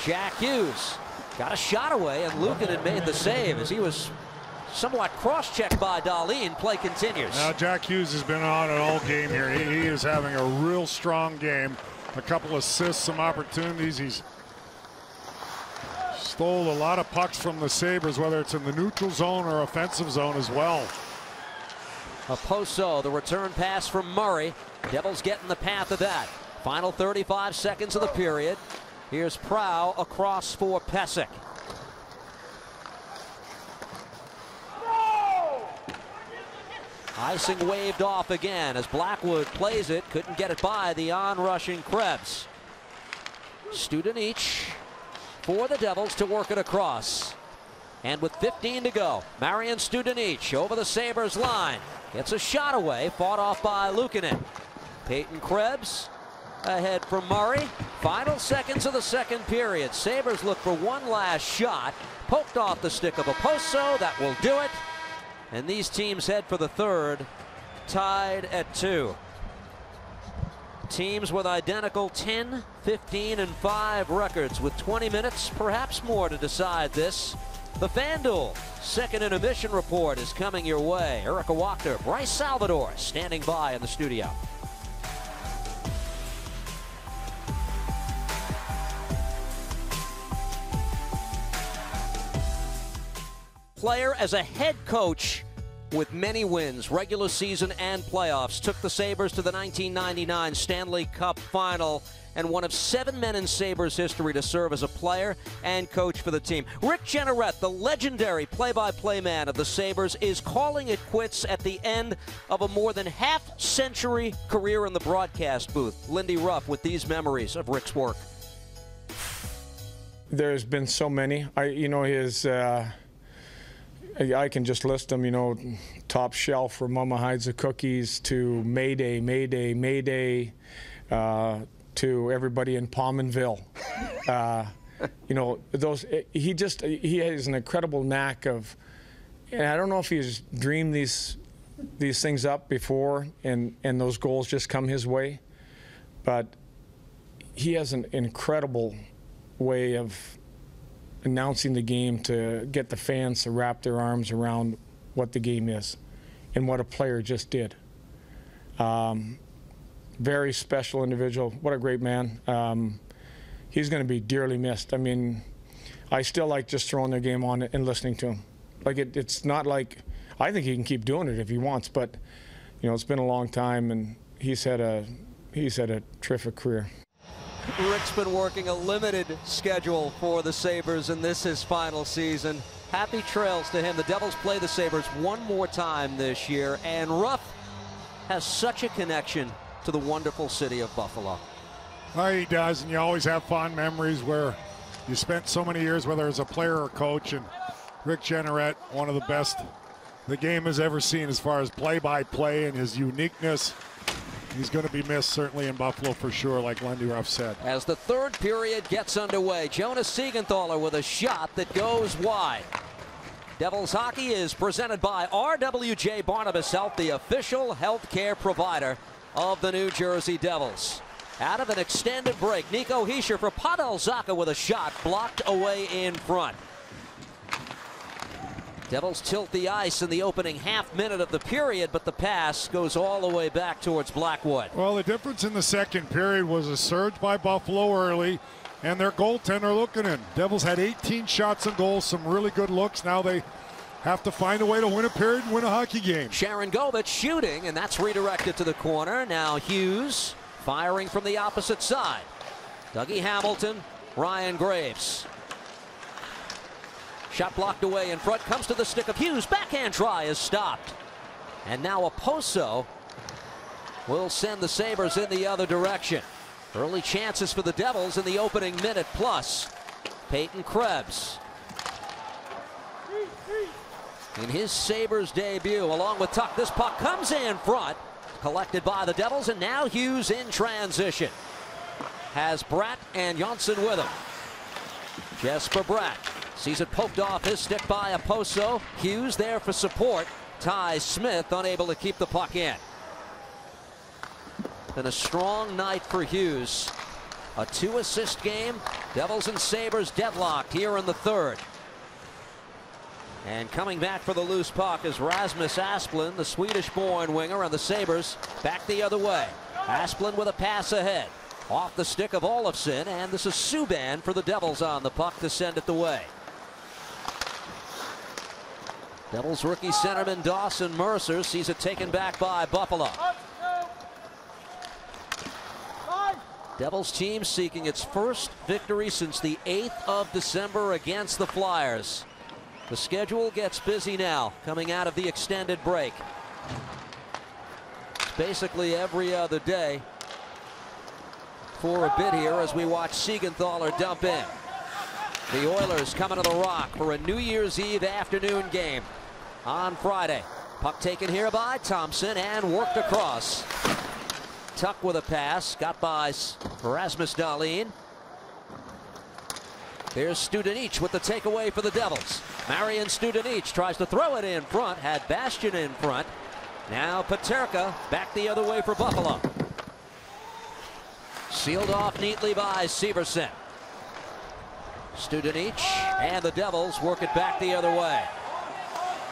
Jack Hughes got a shot away, and Lukin had made the save as he was somewhat cross-checked by Dahlin. Play continues. Now Jack Hughes has been on it all game here. He, he is having a real strong game. A couple assists, some opportunities. He's stole a lot of pucks from the Sabres, whether it's in the neutral zone or offensive zone as well. Okposo, the return pass from Murray. Devils getting the path of that. Final 35 seconds of the period. Here's Prow across for Pysyk. Icing waved off again as Blackwood plays it. Couldn't get it by the on-rushing Krebs. Studenic for the Devils to work it across. And with 15 to go, Marian Studenic over the Sabres line. Gets a shot away, fought off by Luukkonen. Peyton Krebs ahead from Murray. Final seconds of the second period. Sabres look for one last shot. Poked off the stick of Okposo. That will do it. And these teams head for the third, tied at two. Teams with identical 10, 15, and 5 records with 20 minutes, perhaps more, to decide this. The FanDuel second intermission report is coming your way. Erika Wachter, Bryce Salvador standing by in the studio. Player as a head coach with many wins, regular season and playoffs, took the Sabres to the 1999 Stanley Cup final and one of seven men in Sabres history to serve as a player and coach for the team. Rick Jeanneret, the legendary play-by-play man of the Sabres, is calling it quits at the end of a more than half-century career in the broadcast booth. Lindy Ruff with these memories of Rick's work. There's been so many. I, you know, his. Uh I can just list them, you know, top shelf from Mama Hides of Cookies to Mayday, Mayday, Mayday, uh, to everybody in Pominville. Uh, you know, those, he just, he has an incredible knack of, and I don't know if he's dreamed these, these things up before and, and those goals just come his way, but he has an incredible way of announcing the game to get the fans to wrap their arms around what the game is and what a player just did. Um, very special individual. What a great man. Um, he's going to be dearly missed. I mean, I still like just throwing the game on and listening to him. Like it, it's not like I think he can keep doing it if he wants, but you know it's been a long time and he's had a he's had a terrific career. Rick's been working a limited schedule for the Sabres, and this is final season. Happy trails to him. The Devils play the Sabres one more time this year, and Ruff has such a connection to the wonderful city of Buffalo. Oh, he does, and you always have fond memories where you spent so many years, whether as a player or coach, and Rick Jeanneret, one of the best the game has ever seen as far as play-by-play -play and his uniqueness He's going to be missed certainly in Buffalo for sure, like Lindy Ruff said. As the third period gets underway, Jonas Siegenthaler with a shot that goes wide. Devils hockey is presented by RWJ Barnabas Health, the official health care provider of the New Jersey Devils. Out of an extended break, Nico Hischier for Pavel Zacha with a shot blocked away in front. Devils tilt the ice in the opening half minute of the period, but the pass goes all the way back towards Blackwood. Well, the difference in the second period was a surge by Buffalo early, and their goaltender looking in. Devils had 18 shots and goals, some really good looks. Now they have to find a way to win a period and win a hockey game. Sharangovich shooting, and that's redirected to the corner. Now Hughes firing from the opposite side. Dougie Hamilton, Ryan Graves. Shot blocked away in front, comes to the stick of Hughes. Backhand try is stopped. And now Okposo will send the Sabres in the other direction. Early chances for the Devils in the opening minute plus. Peyton Krebs. In his Sabres debut, along with Tuch, this puck comes in front. Collected by the Devils, and now Hughes in transition. Has Bratt and Johnsson with him. Jesper Bratt Sees it poked off his stick by Okposo. Hughes there for support. Ty Smith unable to keep the puck in. Been a strong night for Hughes. A two assist game. Devils and Sabres deadlocked here in the third. And coming back for the loose puck is Rasmus Asplund, the Swedish-born winger, and the Sabres back the other way. Asplund with a pass ahead. Off the stick of Olofsson, and this is Subban for the Devils on the puck to send it the way. Devils rookie centerman Dawson Mercer sees it taken back by Buffalo. Devils team seeking its first victory since the 8th of December against the Flyers. The schedule gets busy now coming out of the extended break. It's basically every other day for a bit here as we watch Siegenthaler dump in. The Oilers coming to the Rock for a New Year's Eve afternoon game on Friday. Puck taken here by Thompson and worked across. Tuch with a pass, got by Rasmus Dahlin. There's Studenic with the takeaway for the Devils. Marian Studenic tries to throw it in front, had Bastian in front. Now Peterka back the other way for Buffalo. Sealed off neatly by Severson. Studenic and the Devils work it back the other way.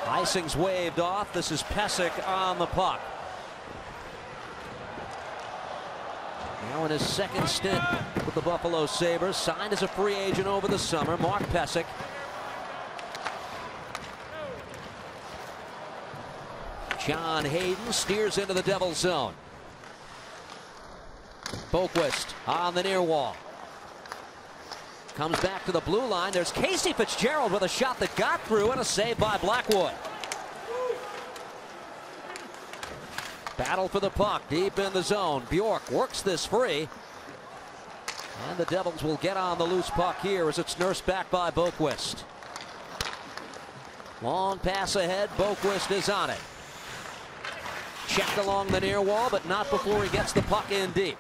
Icing's waved off. This is Pysyk on the puck. Now in his second stint with the Buffalo Sabres, signed as a free agent over the summer, Mark Pysyk. John Hayden steers into the Devils zone. Boqvist on the near wall. Comes back to the blue line. There's Casey Fitzgerald with a shot that got through and a save by Blackwood. Battle for the puck deep in the zone. Bjork works this free. And the Devils will get on the loose puck here as it's nursed back by Boqvist. Long pass ahead. Boqvist is on it. Checked along the near wall, but not before he gets the puck in deep.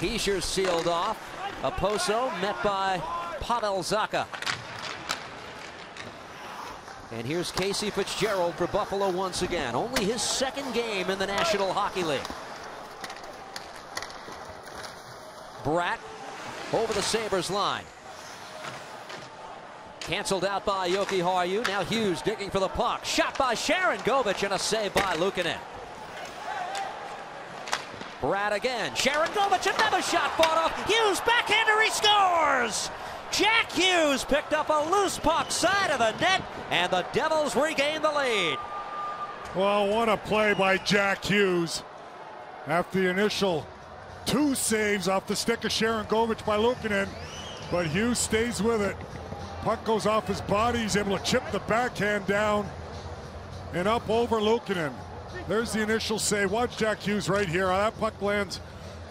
Hischier's sealed off. Okposo met by Pavel Zacha. And here's Casey Fitzgerald for Buffalo once again. Only his second game in the National Hockey League. Bratt over the Sabres line. Canceled out by Jokiharju. Now Hughes digging for the puck. Shot by Sharangovich and a save by Luukkonen. Bratt again. Sharangovich, another shot fought off. Hughes backhander, he scores! Jack Hughes picked up a loose puck side of the net, and the Devils regain the lead. Well, what a play by Jack Hughes. After the initial two saves off the stick of Sharangovich by Luukkonen, but Hughes stays with it. Puck goes off his body. He's able to chip the backhand down and up over Luukkonen. There's the initial save. Watch Jack Hughes right here. That puck lands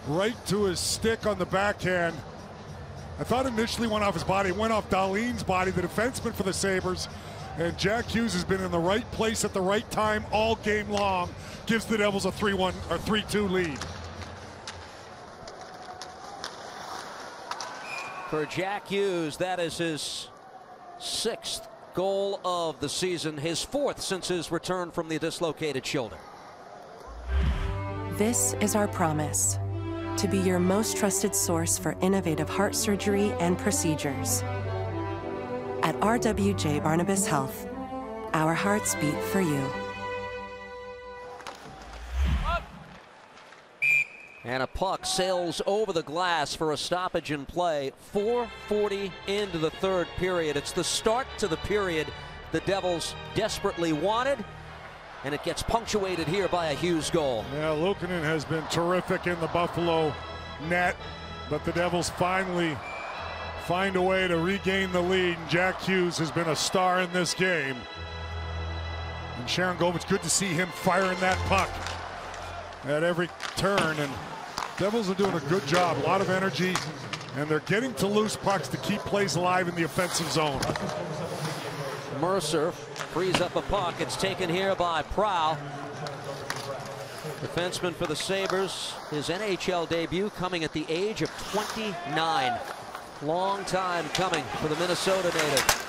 right to his stick on the backhand. I thought initially went off his body. It went off Dahlin's body, the defenseman for the Sabres. And Jack Hughes has been in the right place at the right time all game long. Gives the Devils a 3-1 or 3-2 lead. For Jack Hughes, that is his sixth goal of the season, his fourth since his return from the dislocated shoulder. This is our promise to be your most trusted source for innovative heart surgery and procedures. At RWJ Barnabas Health, our hearts beat for you. And a puck sails over the glass for a stoppage in play. 4.40 into the third period. It's the start to the period the Devils desperately wanted. And it gets punctuated here by a Hughes goal. Yeah, Luukkonen has been terrific in the Buffalo net, but the Devils finally find a way to regain the lead. And Jack Hughes has been a star in this game. And Sharangovich, good to see him firing that puck at every turn. And Devils are doing a good job, a lot of energy, and they're getting to loose pucks to keep plays alive in the offensive zone. Mercer frees up a puck. It's taken here by Prow. Defenseman for the Sabres, his NHL debut coming at the age of 29. Long time coming for the Minnesota native.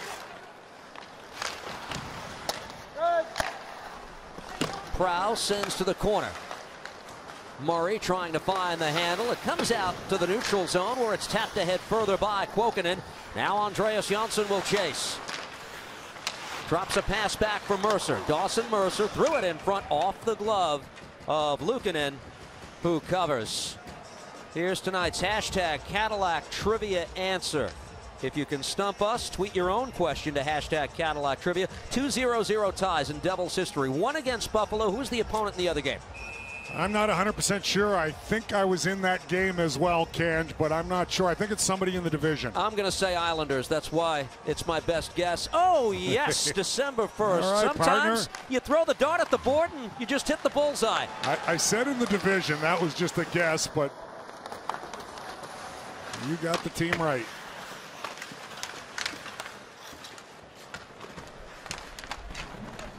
Prow sends to the corner. Murray trying to find the handle. It comes out to the neutral zone where it's tapped ahead further by Kuokkanen. Now Andreas Johnsson will chase. Drops a pass back for Mercer. Dawson Mercer threw it in front off the glove of Luukkonen, who covers. Here's tonight's hashtag Cadillac Trivia answer. If you can stump us, tweet your own question to hashtag Cadillac Trivia. 2-0-0 ties in Devils history. One against Buffalo. Who's the opponent in the other game? I'm not 100% sure. I think I was in that game as well, Kanj, but I'm not sure. I think it's somebody in the division. I'm going to say Islanders. That's why it's my best guess. Oh, yes, December 1st. Right, Sometimes partner. you throw the dart at the board and you just hit the bullseye. I, I said in the division. That was just a guess, but you got the team right.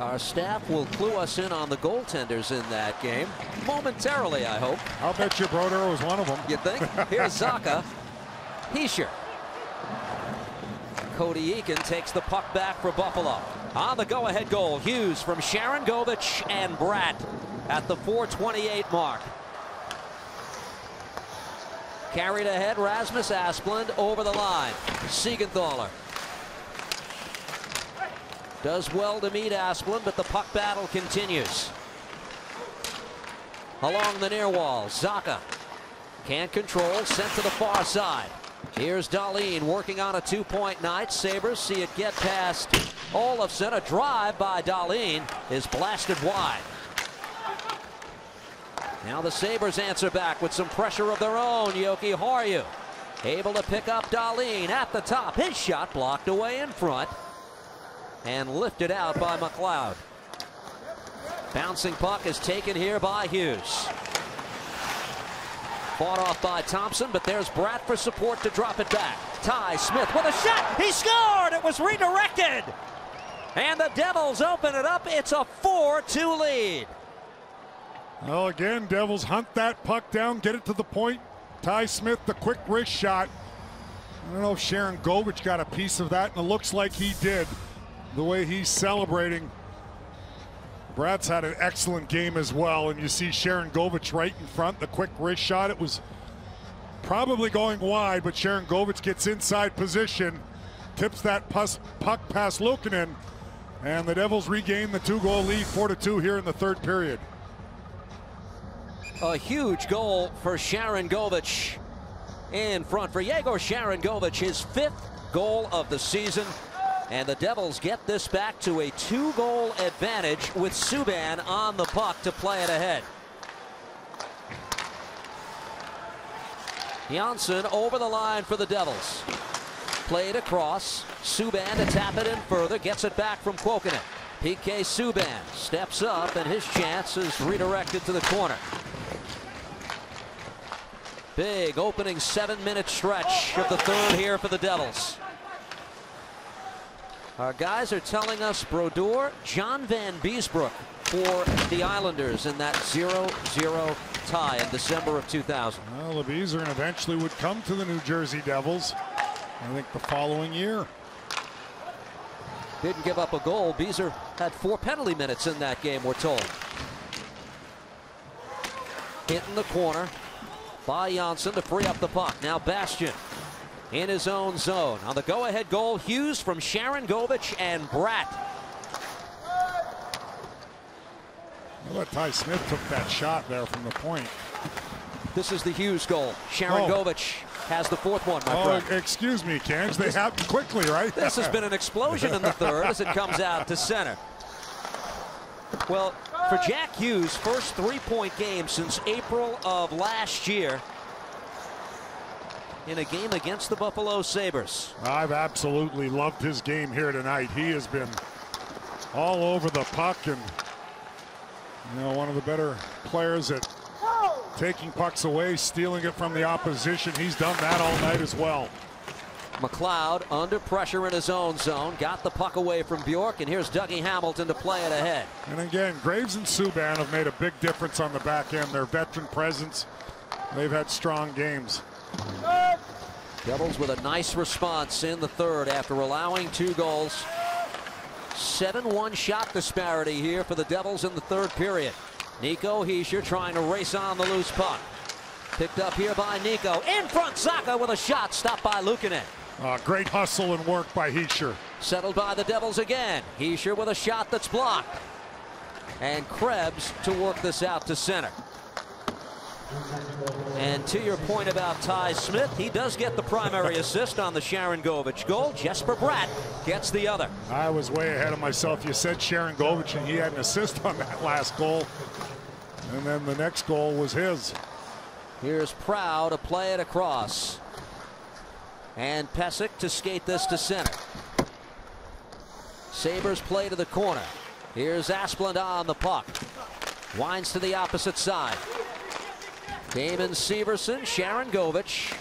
Our staff will clue us in on the goaltenders in that game. Momentarily, I hope. I'll bet you Brodeur was one of them. You think? Here's Zacha. Hischier. Cody Eakin takes the puck back for Buffalo. On the go-ahead goal, Hughes from Sharangovich and Bratt at the 428 mark. Carried ahead, Rasmus Asplund over the line. Siegenthaler does well to meet Asplund, but the puck battle continues. Along the near wall, Zacha can't control, sent to the far side. Here's Dahlin working on a two-point night. Sabres see it get past Olofsson. A drive by Dahlin is blasted wide. Now the Sabres answer back with some pressure of their own. Jokiharju able to pick up Dahlin at the top. His shot blocked away in front and lifted out by McLeod. Bouncing puck is taken here by Hughes. Fought off by Thompson, but there's Bratt for support to drop it back. Ty Smith with a shot. He scored. It was redirected. And the Devils open it up. It's a 4-2 lead. Well, again, Devils hunt that puck down, get it to the point. Ty Smith, the quick wrist shot. I don't know if Sharangovich got a piece of that, and it looks like he did. The way he's celebrating. Bratt's had an excellent game as well, and you see Sharangovich right in front, the quick wrist shot. It was Probably going wide, but Sharangovich gets inside position, tips that puck past Luukkonen, and the Devils regain the two-goal lead, 4-2 here in the third period. A huge goal for Sharangovich in front for Yegor Sharangovich, his fifth goal of the season. And the Devils get this back to a two-goal advantage with Subban on the puck to play it ahead. Johnsson over the line for the Devils. Played across. Subban to tap it in further. Gets it back from Kuokkanen. PK Subban steps up and his chance is redirected to the corner. Big opening seven minute stretch of the third here for the Devils. Our guys are telling us Brodeur, John Vanbiesbrouck for the Islanders in that 0-0 tie in December of 2000. Well, Lebezier eventually would come to the New Jersey Devils, I think the following year. Didn't give up a goal. Beezer had four penalty minutes in that game, we're told. Hit in the corner by Johnsson to free up the puck. Now Bastian in his own zone. On the go-ahead goal, Hughes from Sharangovich and Bratt. Well, Ty Smith took that shot there from the point. This is the Hughes goal. Sharangovich oh. has the fourth one, my oh, friend. excuse me, Cans. They happen quickly, right? this has been an explosion in the third as it comes out to center. Well, for Jack Hughes, first three-point game since April of last year in a game against the Buffalo Sabres. I've absolutely loved his game here tonight. He has been all over the puck and you know one of the better players at taking pucks away, stealing it from the opposition. He's done that all night as well. McLeod under pressure in his own zone. Got the puck away from Bjork, and here's Dougie Hamilton to play it ahead. And again, Graves and Subban have made a big difference on the back end. Their veteran presence, they've had strong games. Devils with a nice response in the third after allowing two goals. 7-1 shot disparity here for the Devils in the third period. Nico Hischier trying to race on the loose puck. Picked up here by Nico. In front, Zacha with a shot stopped by Luukkonen. Uh, great hustle and work by Hischier. Settled by the Devils again. Hischier with a shot that's blocked. And Krebs to work this out to center. And to your point about Ty Smith, he does get the primary assist on the Sharangovich goal. Jesper Bratt gets the other. I was way ahead of myself. You said Sharangovich, and he had an assist on that last goal. And then the next goal was his. Here's Prow to play it across. And Pysyk to skate this to center. Sabres play to the corner. Here's Asplund on the puck. Winds to the opposite side. Damon Severson, Sharangovich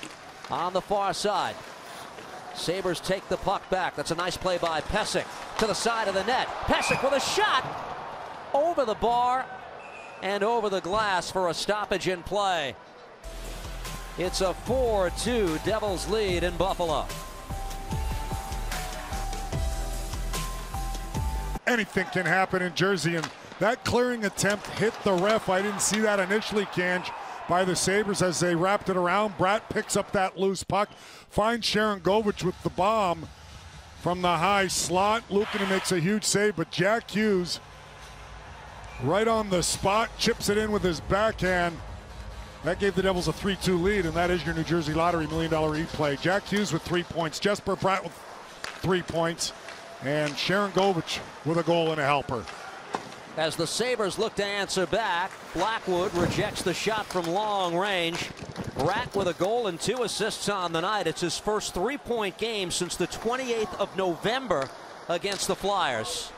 on the far side. Sabres take the puck back. That's a nice play by Pysyk to the side of the net. Pysyk with a shot over the bar and over the glass for a stoppage in play. It's a 4-2 Devils lead in Buffalo. Anything can happen in Jersey, and that clearing attempt hit the ref. I didn't see that initially, Canch, by the Sabres as they wrapped it around. Bratt picks up that loose puck, finds Sharangovich with the bomb from the high slot. Luukkonen makes a huge save, but Jack Hughes right on the spot, chips it in with his backhand. That gave the Devils a 3-2 lead, and that is your New Jersey Lottery Million Dollar replay. Jack Hughes with three points, Jesper Bratt with three points, and Sharangovich with a goal and a helper. As the Sabres look to answer back, Blackwood rejects the shot from long range. Bratt with a goal and two assists on the night. It's his first three-point game since the 28th of November against the Flyers.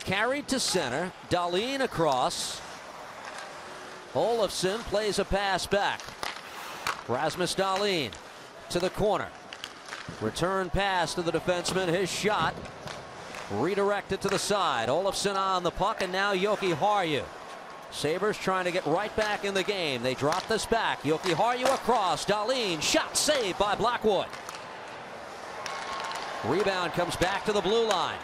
Carried to center, Dahlin across. Olofsson plays a pass back. Rasmus Dahlin to the corner. Return pass to the defenseman. His shot redirected to the side. Olofsson on the puck, and now Jokiharju. Sabres trying to get right back in the game. They drop this back. Jokiharju across. Dahlin shot saved by Blackwood. Rebound comes back to the blue line.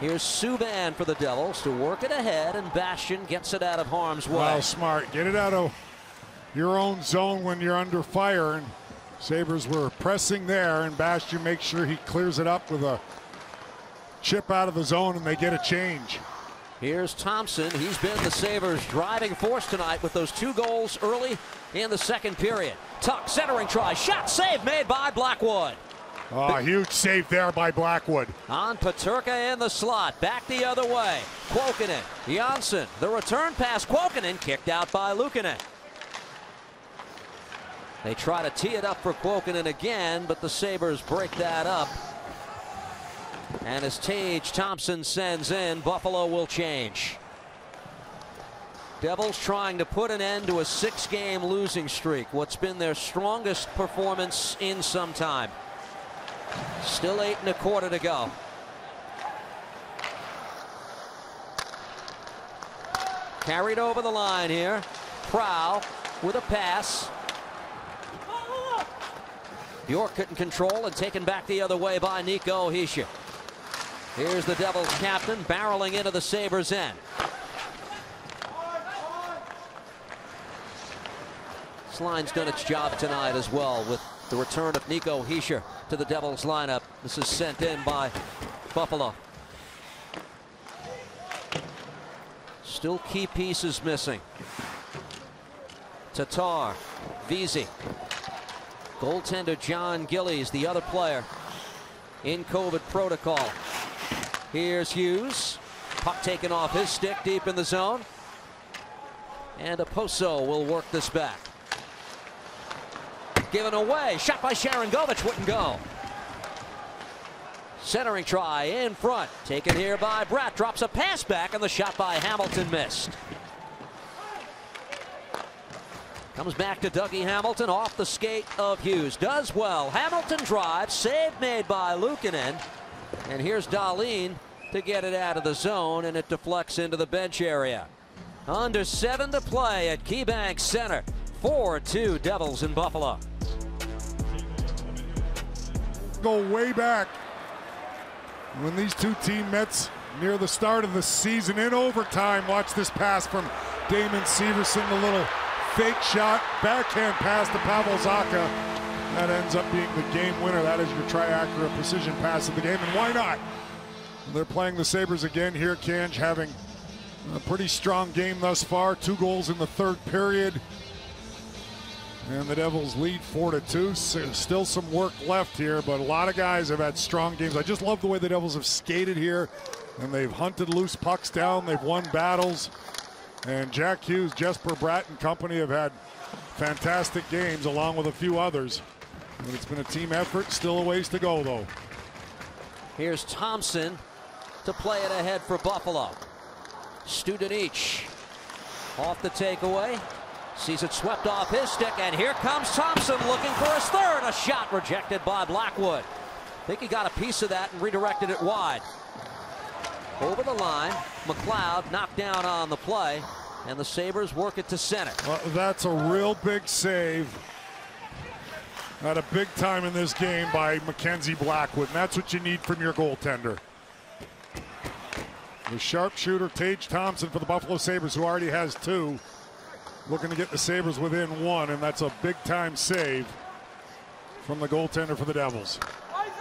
Here's Subban for the Devils to work it ahead, and Bastian gets it out of harm's way. Wow, smart. Get it out of your own zone when you're under fire. And Sabres were pressing there, and Bastian makes sure he clears it up with a chip out of the zone, and they get a change. Here's Thompson. He's been the Sabres' driving force tonight with those two goals early in the second period. Tuch centering try. Shot save made by Blackwood. Oh, huge save there by Blackwood. On Peterka in the slot. Back the other way. Kuokkanen. Johnsson. The return pass. Kuokkanen kicked out by Luukkonen. They try to tee it up for Kuokkanen again, but the Sabres break that up. And as Tage Thompson sends in, Buffalo will change. Devils trying to put an end to a six game losing streak, what's been their strongest performance in some time. Still eight and a quarter to go. Carried over the line here. Prow with a pass. Bjork couldn't control and taken back the other way by Nico Hischier. Here's the Devils captain barreling into the Sabres end. Line's done its job tonight as well with the return of Nico Hischier to the Devils lineup. This is sent in by Buffalo. Still key pieces missing. Tatar, Vesey. Goaltender Jon Gillies, the other player in COVID protocol. Here's Hughes. Puck taken off his stick deep in the zone. And Okposo will work this back. Given away. Shot by Sharangovich. wouldn't go. Centering try in front. Taken here by Bratt. Drops a pass back and the shot by Hamilton missed. Comes back to Dougie Hamilton off the skate of Hughes. Does well. Hamilton drives. Save made by Luukkonen. And here's Dahlin to get it out of the zone, and it deflects into the bench area. Under seven to play at KeyBank Center. 4-2 Devils in Buffalo. Go way back when these two team met near the start of the season in overtime. Watch this pass from Damon Severson, the little fake shot, backhand pass to Pavel Zacha. That ends up being the game winner. That is your triaccurate precision pass of the game, and why not? They're playing the Sabres again here. Cange having a pretty strong game thus far. Two goals in the third period. And the Devils lead four to two. Still some work left here, but a lot of guys have had strong games. I just love the way the Devils have skated here, and they've hunted loose pucks down. They've won battles, and Jack Hughes, Jesper Bratt, and company have had fantastic games, along with a few others. But it's been a team effort. Still a ways to go, though. Here's Thompson to play it ahead for Buffalo. Studenic off the takeaway. Sees it swept off his stick, and here comes Thompson looking for his third. A shot rejected by Blackwood. I think he got a piece of that and redirected it wide. Over the line, McLeod knocked down on the play, and the Sabres work it to center. Well, that's a real big save. At a big time in this game by Mackenzie Blackwood, and that's what you need from your goaltender. The sharpshooter Tage Thompson for the Buffalo Sabres, who already has two, looking to get the Sabres within one, and that's a big time save from the goaltender for the Devils.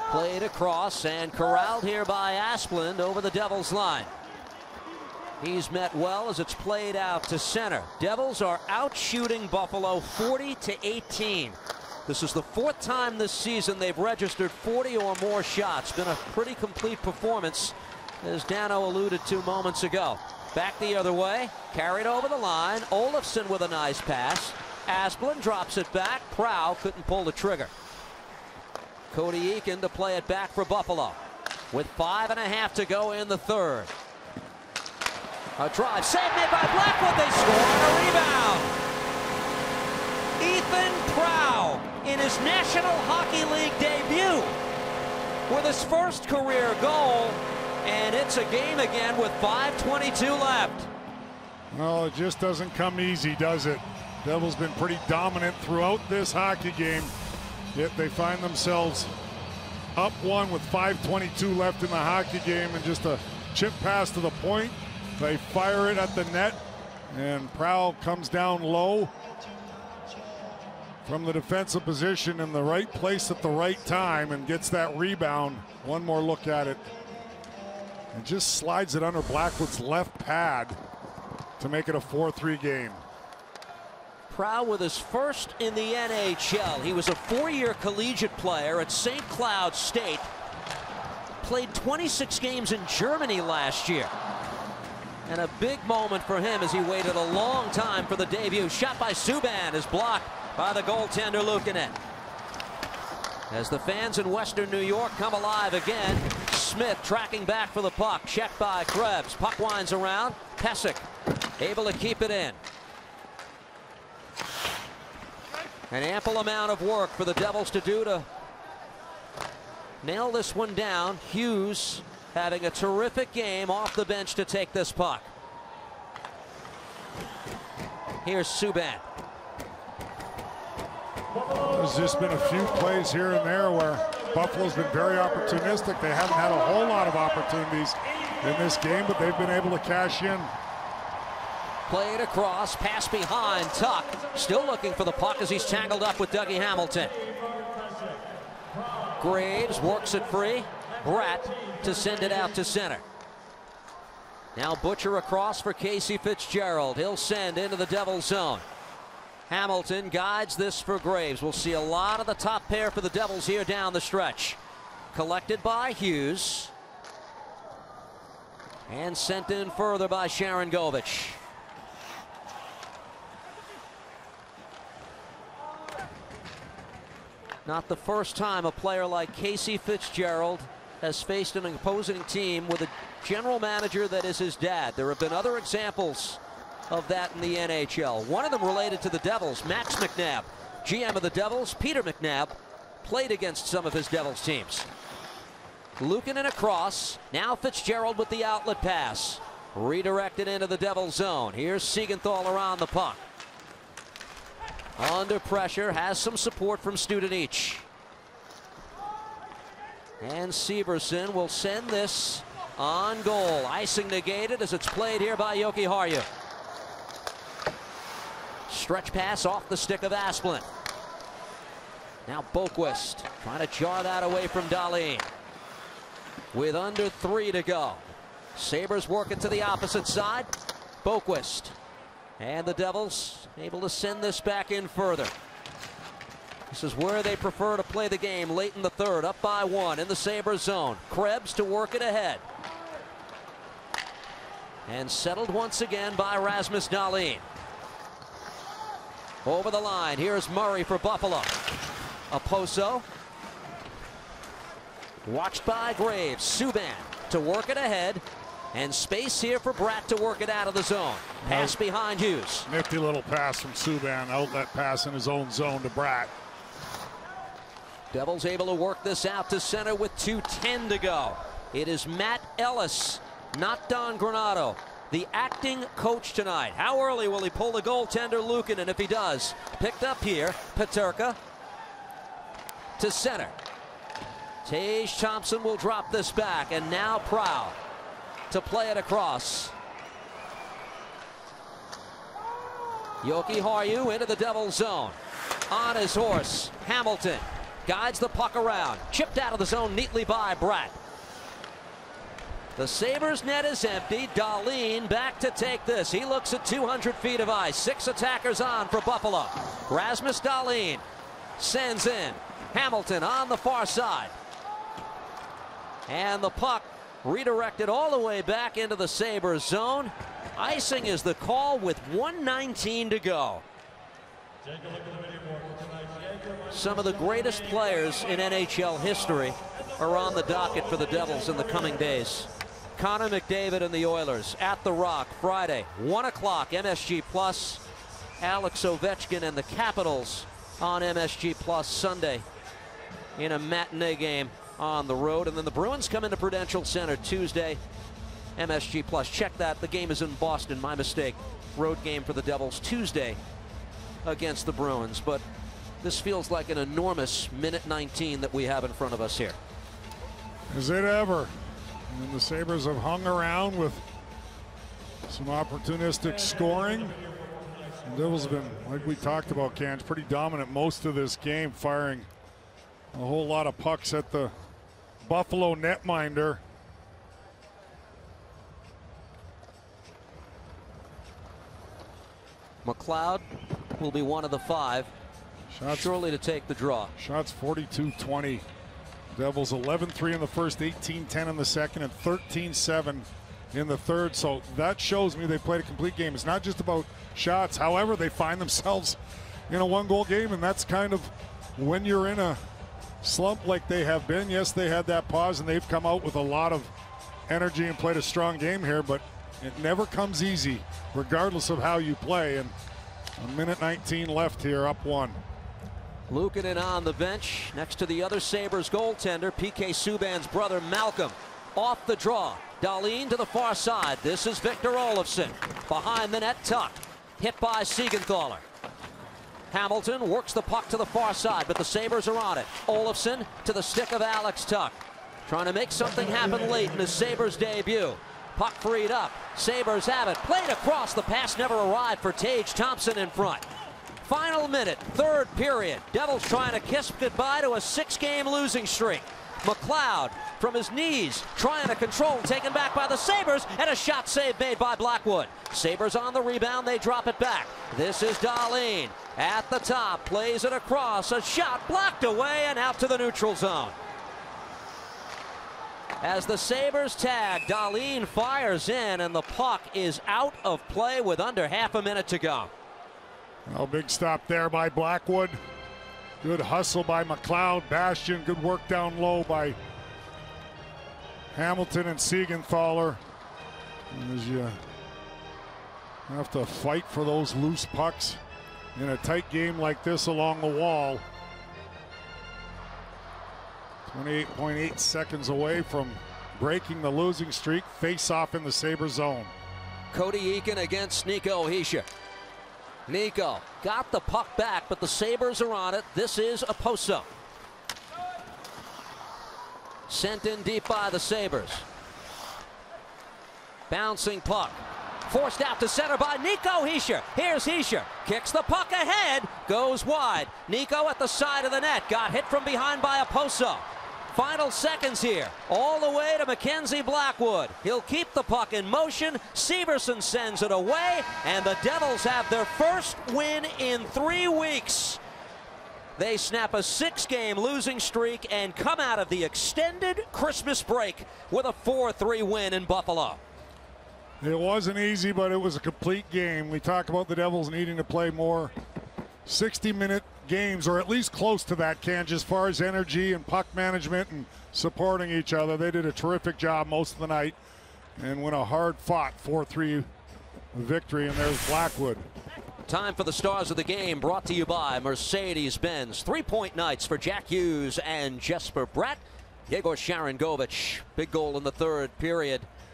Played across and corralled here by Asplund over the Devils line. He's met well as it's played out to center. Devils are out shooting Buffalo 40 to 18. This is the fourth time this season they've registered 40 or more shots. Been a pretty complete performance, as Dano alluded to moments ago. Back the other way, carried over the line. Olofsson with a nice pass. Asplund drops it back. Prow couldn't pull the trigger. Cody Eakin to play it back for Buffalo. With five and a half to go in the third. A drive, saved made by Blackwood. They score on a rebound. Ethan Prow in his National Hockey League debut with his first career goal. And it's a game again with 5.22 left. Well, it just doesn't come easy, does it? Devils been pretty dominant throughout this hockey game, yet they find themselves up one with 5.22 left in the hockey game and just a chip pass to the point. They fire it at the net, and Prow comes down low from the defensive position in the right place at the right time and gets that rebound. One more look at it. And just slides it under Blackwood's left pad to make it a 4-3 game. Prow with his first in the NHL. He was a four-year collegiate player at St. Cloud State. Played 26 games in Germany last year. And a big moment for him as he waited a long time for the debut. Shot by Subban is blocked by the goaltender Luukkonen. As the fans in Western New York come alive again, Smith tracking back for the puck. Checked by Krebs. Puck winds around. Pysyk able to keep it in. An ample amount of work for the Devils to do to nail this one down. Hughes having a terrific game off the bench to take this puck. Here's Subban. There's just been a few plays here and there where Buffalo's been very opportunistic. They haven't had a whole lot of opportunities in this game, but they've been able to cash in. Played across, pass behind, Tuch Still looking for the puck as he's tangled up with Dougie Hamilton. Graves works it free. Bratt to send it out to center. Now Butcher across for Casey Fitzgerald. He'll send into the Devils zone. Hamilton guides this for Graves. We'll see a lot of the top pair for the Devils here down the stretch. Collected by Hughes. And sent in further by Sharangovich. Not the first time a player like Casey Fitzgerald has faced an opposing team with a general manager that is his dad. There have been other examples of that in the NHL. One of them related to the Devils, Max McNab, GM of the Devils, Peter McNab, played against some of his Devils teams. Luukkonen across. Now Fitzgerald with the outlet pass. Redirected into the Devils zone. Here's Siegenthaler around the puck. Under pressure, has some support from Studenic. And Severson will send this on goal. Icing negated as it's played here by Jokiharju. Stretch pass off the stick of Asplund. Now Boqvist trying to jar that away from Dahlin. With under three to go. Sabres working to the opposite side. Boqvist. And the Devils able to send this back in further. This is where they prefer to play the game late in the third, up by one in the Sabres zone. Krebs to work it ahead. And settled once again by Rasmus Dahlin. Over the line, here's Murray for Buffalo. Okposo. Watched by Graves. Subban to work it ahead. And space here for Bratt to work it out of the zone. Pass behind Hughes. Nifty little pass from Subban. Outlet pass in his own zone to Bratt. Devils able to work this out to center with 2.10 to go. It is Matt Ellis, not Don Granato, the acting coach tonight. How early will he pull the goaltender Lukin? And if he does, picked up here, Peterka to center. Tage Thompson will drop this back, and now Prow to play it across. Jokiharju into the Devils zone. On his horse, Hamilton guides the puck around. Chipped out of the zone neatly by Bratt. The Sabres net is empty. Dahlin back to take this. He looks at 200 feet of ice. Six attackers on for Buffalo. Rasmus Dahlin sends in. Hamilton on the far side. And the puck redirected all the way back into the Sabres zone. Icing is the call with 119 to go. Some of the greatest players in NHL history are on the docket for the Devils in the coming days. Connor McDavid and the Oilers at the Rock Friday, 1 o'clock, MSG Plus. Alex Ovechkin and the Capitals on MSG Plus Sunday in a matinee game on the road. And then the Bruins come into Prudential Center Tuesday. MSG Plus. Check that. The game is in Boston. My mistake. Road game for the Devils Tuesday against the Bruins. But this feels like an enormous minute 19 that we have in front of us here. Is it ever? And the Sabres have hung around with some opportunistic scoring. The Devils have been, like we talked about, Cans, pretty dominant most of this game, firing a whole lot of pucks at the Buffalo netminder. McLeod will be one of the five. Shots, surely to take the draw. Shots 42-20. Devils 11-3 in the first, 18-10 in the second, and 13-7 in the third. So that shows me they played a complete game. It's not just about shots. However, they find themselves in a one-goal game, and that's kind of when you're in a slump like they have been. Yes, they had that pause, and they've come out with a lot of energy and played a strong game here, but it never comes easy, regardless of how you play. And a minute 19 left here, up one. Luukkonen on the bench next to the other Sabres goaltender, PK Subban's brother Malcolm. Off the draw. Dahlin to the far side. This is Victor Olofsson. Behind the net, Tuch. Hit by Siegenthaler. Hamilton works the puck to the far side, but the Sabres are on it. Olofsson to the stick of Alex Tuch. Trying to make something happen late in the Sabres debut. Puck freed up. Sabres have it. Played across. The pass never arrived for Tage Thompson in front. Final minute, third period. Devils trying to kiss goodbye to a six-game losing streak. McLeod from his knees trying to control, taken back by the Sabres, and a shot save made by Blackwood. Sabres on the rebound, they drop it back. This is Dahlin at the top, plays it across, a shot blocked away and out to the neutral zone. As the Sabres tag, Dahlin fires in, and the puck is out of play with under half a minute to go. Well, big stop there by Blackwood. Good hustle by McLeod. Bastian, good work down low by Hamilton and Siegenthaler. As you have to fight for those loose pucks in a tight game like this along the wall. 28.8 seconds away from breaking the losing streak. Face off in the Sabre zone. Cody Eakin against Nico Hischier. Nico got the puck back, but the Sabres are on it. This is Okposo. Sent in deep by the Sabres. Bouncing puck. Forced out to center by Nico Hischier. Here's Hischier. Kicks the puck ahead. Goes wide. Nico at the side of the net. Got hit from behind by Okposo. Final seconds here. All the way to Mackenzie Blackwood. He'll keep the puck in motion. Severson sends it away. And the Devils have their first win in three weeks. They snap a six-game losing streak and come out of the extended Christmas break with a 4-3 win in Buffalo. It wasn't easy, but it was a complete game. We talk about the Devils needing to play more 60-minute games, or at least close to that, Can, as far as energy and puck management and supporting each other. They did a terrific job most of the night and win a hard-fought 4-3 victory, and there's Blackwood. Time for the stars of the game, brought to you by Mercedes-Benz. Three-point nights for Jack Hughes and Jesper Bratt. Yegor Sharangovich, big goal in the third period.